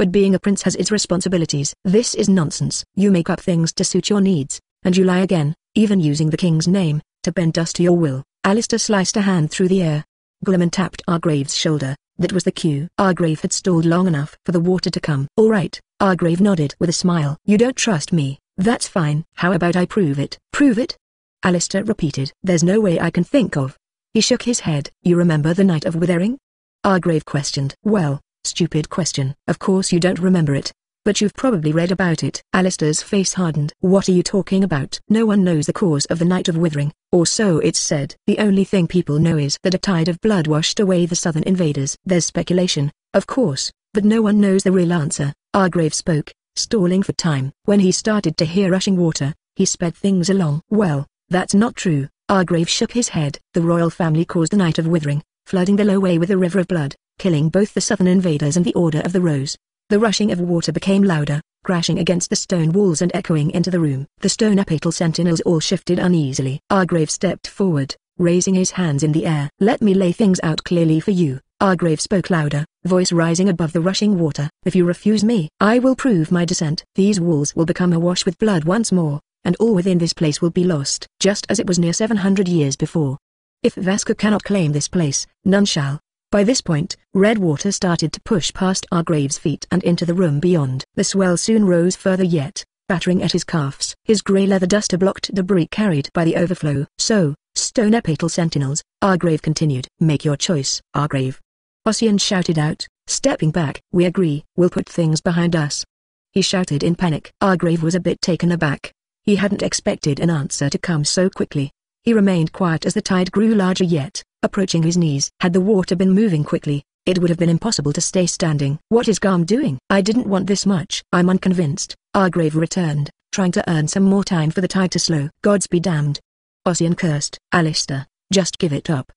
Speaker 1: But being a prince has its responsibilities. This is nonsense. You make up things to suit your needs, and you lie again, even using the king's name, to bend us to your will. Alistair sliced a hand through the air. Galamon tapped Argrave's shoulder, that was the cue. Argrave had stalled long enough for the water to come. All right, Argrave nodded with a smile. You don't trust me, that's fine. How about I prove it? Prove it? Alistair repeated. There's no way I can think of. He shook his head. You remember the night of Withering? Argrave questioned. Well, stupid question. Of course you don't remember it, but you've probably read about it. Alistair's face hardened. What are you talking about? No one knows the cause of the Night of Withering, or so it's said. The only thing people know is that a tide of blood washed away the southern invaders. There's speculation, of course, but no one knows the real answer. Argrave spoke, stalling for time. When he started to hear rushing water, he sped things along. Well, that's not true. Argrave shook his head. The royal family caused the Night of Withering, flooding the low way with a river of blood, killing both the southern invaders and the Order of the Rose. The rushing of water became louder, crashing against the stone walls and echoing into the room. The Stonepetal sentinels all shifted uneasily. Argrave stepped forward, raising his hands in the air. Let me lay things out clearly for you. Argrave spoke louder, voice rising above the rushing water. If you refuse me, I will prove my descent. These walls will become awash with blood once more, and all within this place will be lost, just as it was near 700 years before. If Vasquer cannot claim this place, none shall. By this point, red water started to push past Argrave's feet and into the room beyond. The swell soon rose further yet, battering at his calves. His grey leather duster blocked debris carried by the overflow. So, Stonepetal sentinels, Argrave continued. Make your choice, Argrave. Ossian shouted out, stepping back. We agree. We'll put things behind us. He shouted in panic. Argrave was a bit taken aback. He hadn't expected an answer to come so quickly. He remained quiet as the tide grew larger yet, approaching his knees. Had the water been moving quickly, it would have been impossible to stay standing. What is Garm doing? I didn't want this much. I'm unconvinced. Argrave returned, trying to earn some more time for the tide to slow. Gods be damned. Ossian cursed. Alistair, just give it up.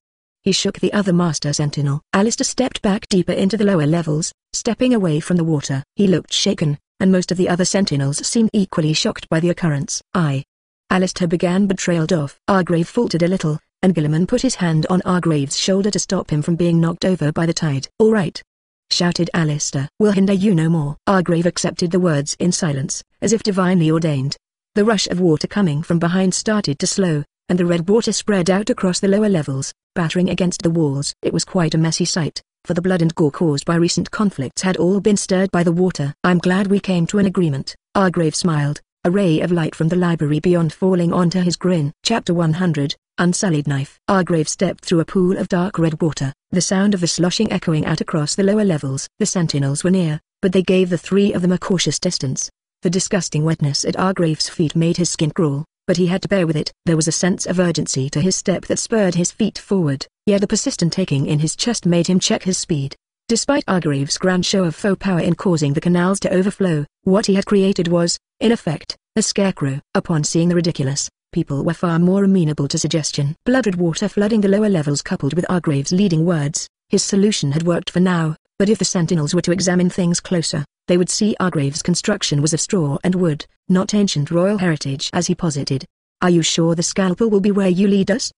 Speaker 1: He shook the other master sentinel. Alistair stepped back deeper into the lower levels, stepping away from the water. He looked shaken, and most of the other sentinels seemed equally shocked by the occurrence. I, Alistair began but trailed off. Argrave faltered a little, and Galamon put his hand on Argrave's shoulder to stop him from being knocked over by the tide. All right, shouted Alistair. We'll hinder you no more. Argrave accepted the words in silence, as if divinely ordained. The rush of water coming from behind started to slow, and the red water spread out across the lower levels, battering against the walls. It was quite a messy sight, for the blood and gore caused by recent conflicts had all been stirred by the water. I'm glad we came to an agreement, Argrave smiled, a ray of light from the library beyond falling onto his grin. Chapter 100, Unsullied Knife. Argrave stepped through a pool of dark red water, the sound of the sloshing echoing out across the lower levels. The sentinels were near, but they gave the three of them a cautious distance. The disgusting wetness at Argrave's feet made his skin crawl, but he had to bear with it. There was a sense of urgency to his step that spurred his feet forward, yet the persistent aching in his chest made him check his speed. Despite Argrave's grand show of faux power in causing the canals to overflow, what he had created was, in effect, a scarecrow. Upon seeing the ridiculous, people were far more amenable to suggestion. Blooded water flooding the lower levels coupled with Argrave's leading words, his solution had worked for now, but if the sentinels were to examine things closer, they would see Argrave's construction was of straw and wood, not ancient royal heritage as he posited. Are you sure the scalpel will be where you lead us?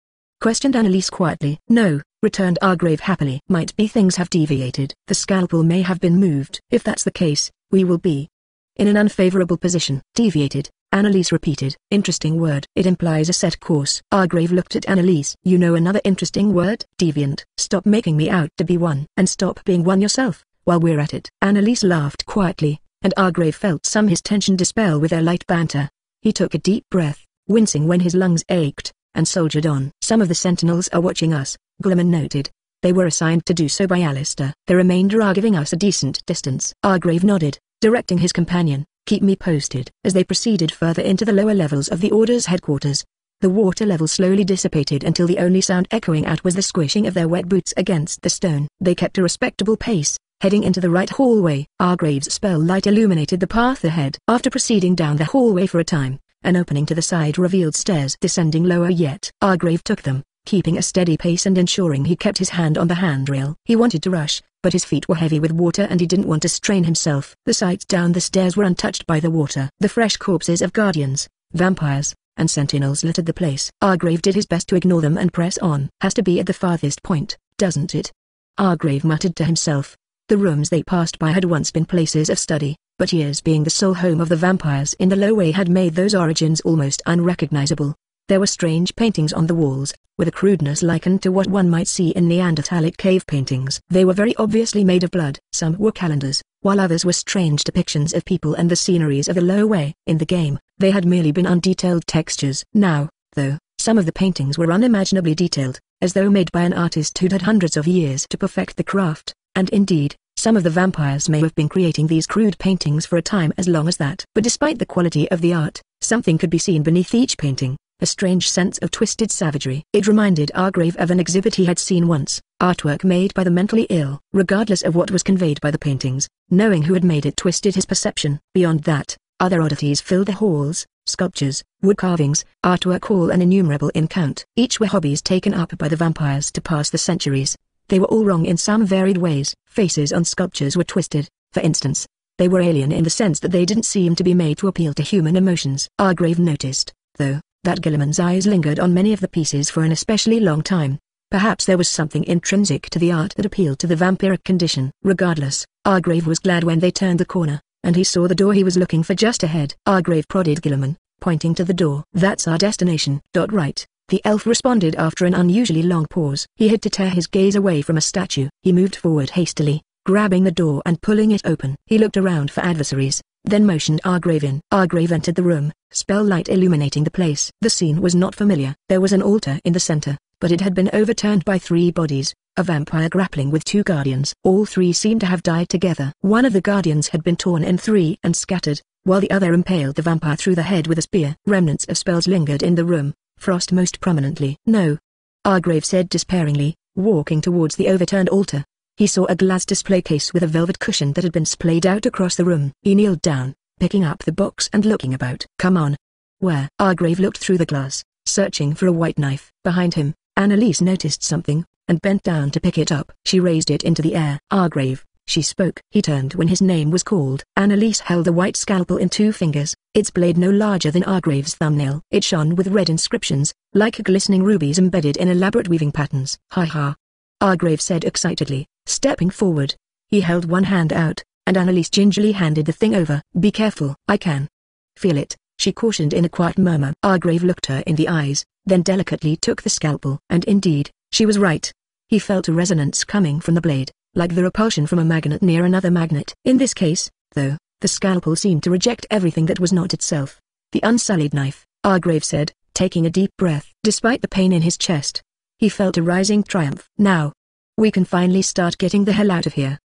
Speaker 1: questioned Anneliese quietly. No, returned Argrave happily. Might be things have deviated. The scalpel may have been moved. If that's the case, we will be in an unfavorable position. Deviated, Anneliese repeated. Interesting word. It implies a set course. Argrave looked at Anneliese. You know another interesting word? Deviant. Stop making me out to be one. And stop being one yourself, while we're at it. Anneliese laughed quietly, and Argrave felt some his tension dispel with their light banter. He took a deep breath, wincing when his lungs ached, and soldiered on. Some of the sentinels are watching us, Galamon noted. They were assigned to do so by Alistair. The remainder are giving us a decent distance. Argrave nodded, directing his companion, keep me posted. As they proceeded further into the lower levels of the Order's headquarters, the water level slowly dissipated until the only sound echoing out was the squishing of their wet boots against the stone. They kept a respectable pace, heading into the right hallway. Argrave's spell light illuminated the path ahead. After proceeding down the hallway for a time, an opening to the side revealed stairs descending lower yet. Argrave took them, keeping a steady pace and ensuring he kept his hand on the handrail. He wanted to rush, but his feet were heavy with water and he didn't want to strain himself. The sights down the stairs were untouched by the water. The fresh corpses of guardians, vampires, and sentinels littered the place. Argrave did his best to ignore them and press on. Has to be at the farthest point, doesn't it? Argrave muttered to himself. The rooms they passed by had once been places of study, but years being the sole home of the vampires in the lowway had made those origins almost unrecognizable. There were strange paintings on the walls, with a crudeness likened to what one might see in Neanderthalic cave paintings. They were very obviously made of blood. Some were calendars, while others were strange depictions of people and the sceneries of the low way. In the game, they had merely been undetailed textures. Now, though, some of the paintings were unimaginably detailed, as though made by an artist who'd had hundreds of years to perfect the craft, and indeed, some of the vampires may have been creating these crude paintings for a time as long as that. But despite the quality of the art, something could be seen beneath each painting, a strange sense of twisted savagery. It reminded Argrave of an exhibit he had seen once, artwork made by the mentally ill. Regardless of what was conveyed by the paintings, knowing who had made it twisted his perception. Beyond that, other oddities filled the halls, sculptures, wood carvings, artwork all an innumerable in count. Each were hobbies taken up by the vampires to pass the centuries, they were all wrong in some varied ways. Faces on sculptures were twisted, for instance. They were alien in the sense that they didn't seem to be made to appeal to human emotions. Argrave noticed, though, that Galamon's eyes lingered on many of the pieces for an especially long time. Perhaps there was something intrinsic to the art that appealed to the vampiric condition. Regardless, Argrave was glad when they turned the corner, and he saw the door he was looking for just ahead. Argrave prodded Galamon, pointing to the door. That's our destination. Dot right. The elf responded after an unusually long pause. He had to tear his gaze away from a statue. He moved forward hastily, grabbing the door and pulling it open. He looked around for adversaries, then motioned Argrave in. Argrave entered the room, spell light illuminating the place. The scene was not familiar. There was an altar in the center, but it had been overturned by three bodies, a vampire grappling with two guardians. All three seemed to have died together. One of the guardians had been torn in three and scattered, while the other impaled the vampire through the head with a spear. Remnants of spells lingered in the room, Frost most prominently. No. Argrave said despairingly, walking towards the overturned altar. He saw a glass display case with a velvet cushion that had been splayed out across the room. He kneeled down, picking up the box and looking about. Come on. Where? Argrave looked through the glass, searching for a white knife. Behind him, Anneliese noticed something, and bent down to pick it up. She raised it into the air. Argrave, she spoke. He turned when his name was called. Anneliese held a white scalpel in two fingers, its blade no larger than Argrave's thumbnail. It shone with red inscriptions, like glistening rubies embedded in elaborate weaving patterns. Ha ha. Argrave said excitedly, stepping forward. He held one hand out, and Anneliese gingerly handed the thing over. Be careful. I can feel it, she cautioned in a quiet murmur. Argrave looked her in the eyes, then delicately took the scalpel. And indeed, she was right. He felt a resonance coming from the blade, like the repulsion from a magnet near another magnet. In this case, though, the scalpel seemed to reject everything that was not itself. The unsullied knife, Argrave said, taking a deep breath. Despite the pain in his chest, he felt a rising triumph. Now, we can finally start getting the hell out of here.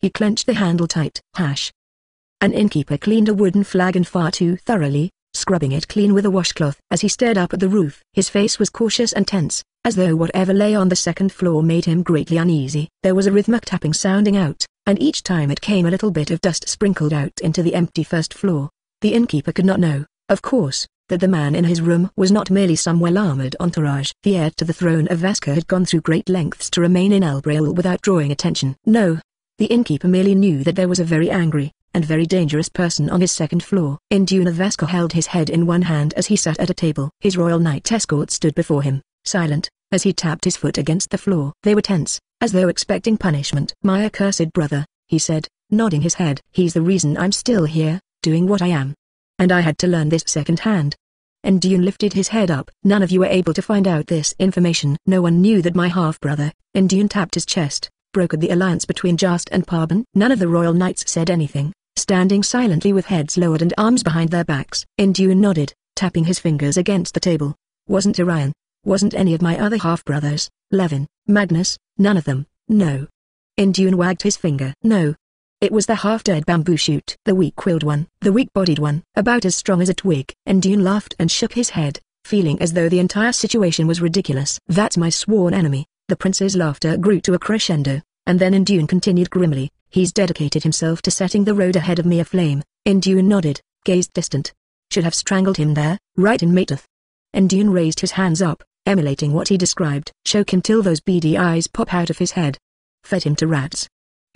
Speaker 1: He clenched the handle tight. Hash. An innkeeper cleaned a wooden flagon far too thoroughly, scrubbing it clean with a washcloth. As he stared up at the roof, his face was cautious and tense, as though whatever lay on the second floor made him greatly uneasy. There was a rhythmic tapping sounding out, and each time it came a little bit of dust sprinkled out into the empty first floor. The innkeeper could not know, of course, that the man in his room was not merely some well-armored entourage. The heir to the throne of Vasquer had gone through great lengths to remain in Elbrail without drawing attention. No. The innkeeper merely knew that there was a very angry, and very dangerous person on his second floor. Induen Vasquer held his head in one hand as he sat at a table. His royal knight escort stood before him, silent, as he tapped his foot against the floor. They were tense, as though expecting punishment. My accursed brother, he said, nodding his head. He's the reason I'm still here, doing what I am. And I had to learn this second-hand. Induen lifted his head up. None of you were able to find out this information. No one knew that my half-brother, Induen tapped his chest, brokered the alliance between Just and Parban. None of the royal knights said anything, standing silently with heads lowered and arms behind their backs. Induen nodded, tapping his fingers against the table. Wasn't Orion, wasn't any of my other half-brothers, Levin, Magnus, none of them, no. Induen wagged his finger. No. It was the half-dead bamboo shoot. The weak-willed one, the weak-bodied one, about as strong as a twig. Induen laughed and shook his head, feeling as though the entire situation was ridiculous. That's my sworn enemy. The prince's laughter grew to a crescendo, and then Induen continued grimly, he's dedicated himself to setting the road ahead of me aflame. Induen nodded, gazed distant. Should have strangled him there, right in Mateth. Induen raised his hands up, emulating what he described. Choke him till those beady eyes pop out of his head. Fed him to rats.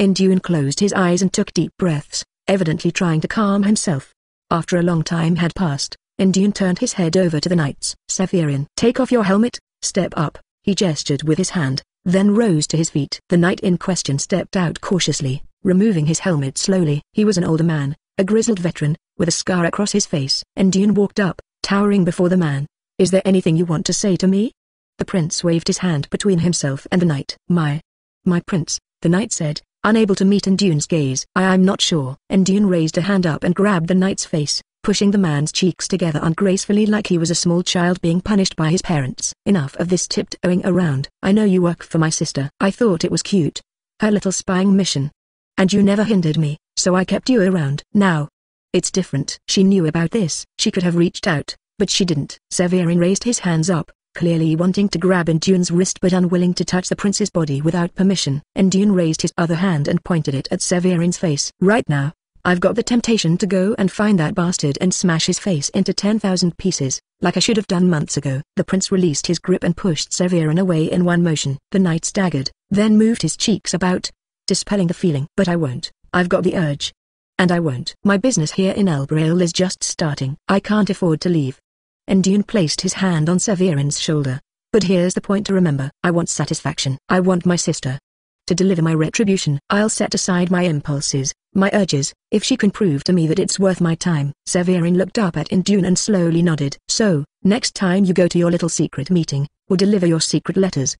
Speaker 1: Induen closed his eyes and took deep breaths, evidently trying to calm himself. After a long time had passed, Induen turned his head over to the knights. Severian, take off your helmet, step up, he gestured with his hand, then rose to his feet. The knight in question stepped out cautiously, removing his helmet slowly. He was an older man, a grizzled veteran, with a scar across his face. Induen walked up, towering before the man. Is there anything you want to say to me? The prince waved his hand between himself and the knight. My. My prince, the knight said, unable to meet Induen's gaze. I am not sure. Induen raised a hand up and grabbed the knight's face, pushing the man's cheeks together ungracefully like he was a small child being punished by his parents. Enough of this tiptoeing around. I know you work for my sister. I thought it was cute. Her little spying mission. And you never hindered me, so I kept you around. Now. It's different. She knew about this. She could have reached out, but she didn't. Severin raised his hands up, clearly wanting to grab Induen's wrist but unwilling to touch the prince's body without permission. Induen raised his other hand and pointed it at Severin's face. Right now, I've got the temptation to go and find that bastard and smash his face into 10,000 pieces, like I should have done months ago. The prince released his grip and pushed Severin away in one motion. The knight staggered, then moved his cheeks about, dispelling the feeling. But I won't, I've got the urge. And I won't. My business here in Elbrail is just starting. I can't afford to leave. Induen placed his hand on Severin's shoulder. But here's the point to remember. I want satisfaction. I want my sister. to deliver my retribution. I'll set aside my impulses, my urges, if she can prove to me that it's worth my time. Severin looked up at Induen and slowly nodded. So, next time you go to your little secret meeting, we'll deliver your secret letters.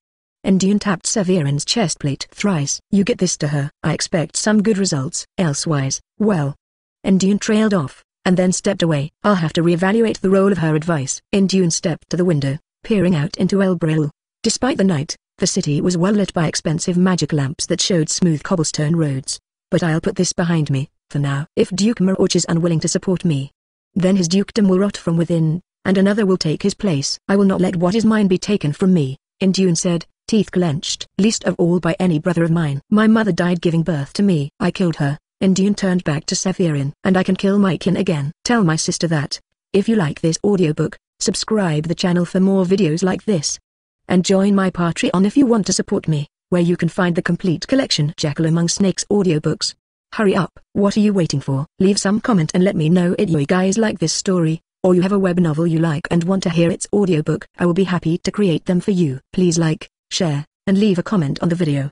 Speaker 1: Induen tapped Severin's chest plate thrice. You get this to her. I expect some good results. Elsewise, well. Induen trailed off, and then stepped away. I'll have to reevaluate the role of her advice. Induen stepped to the window, peering out into Elbrail. Despite the night, the city was well lit by expensive magic lamps that showed smooth cobblestone roads. But I'll put this behind me, for now. If Duke Maroch is unwilling to support me, then his dukedom will rot from within, and another will take his place. I will not let what is mine be taken from me, Induen said, teeth clenched. Least of all by any brother of mine. My mother died giving birth to me. I killed her, Induen turned back to Severin. And I can kill my kin again. Tell my sister that. If you like this audiobook, subscribe the channel for more videos like this and join my Patreon if you want to support me, where you can find the complete collection Jackal Among Snakes audiobooks. Hurry up, what are you waiting for? Leave some comment and let me know if you guys like this story, or you have a web novel you like and want to hear its audiobook. I will be happy to create them for you. Please like, share, and leave a comment on the video.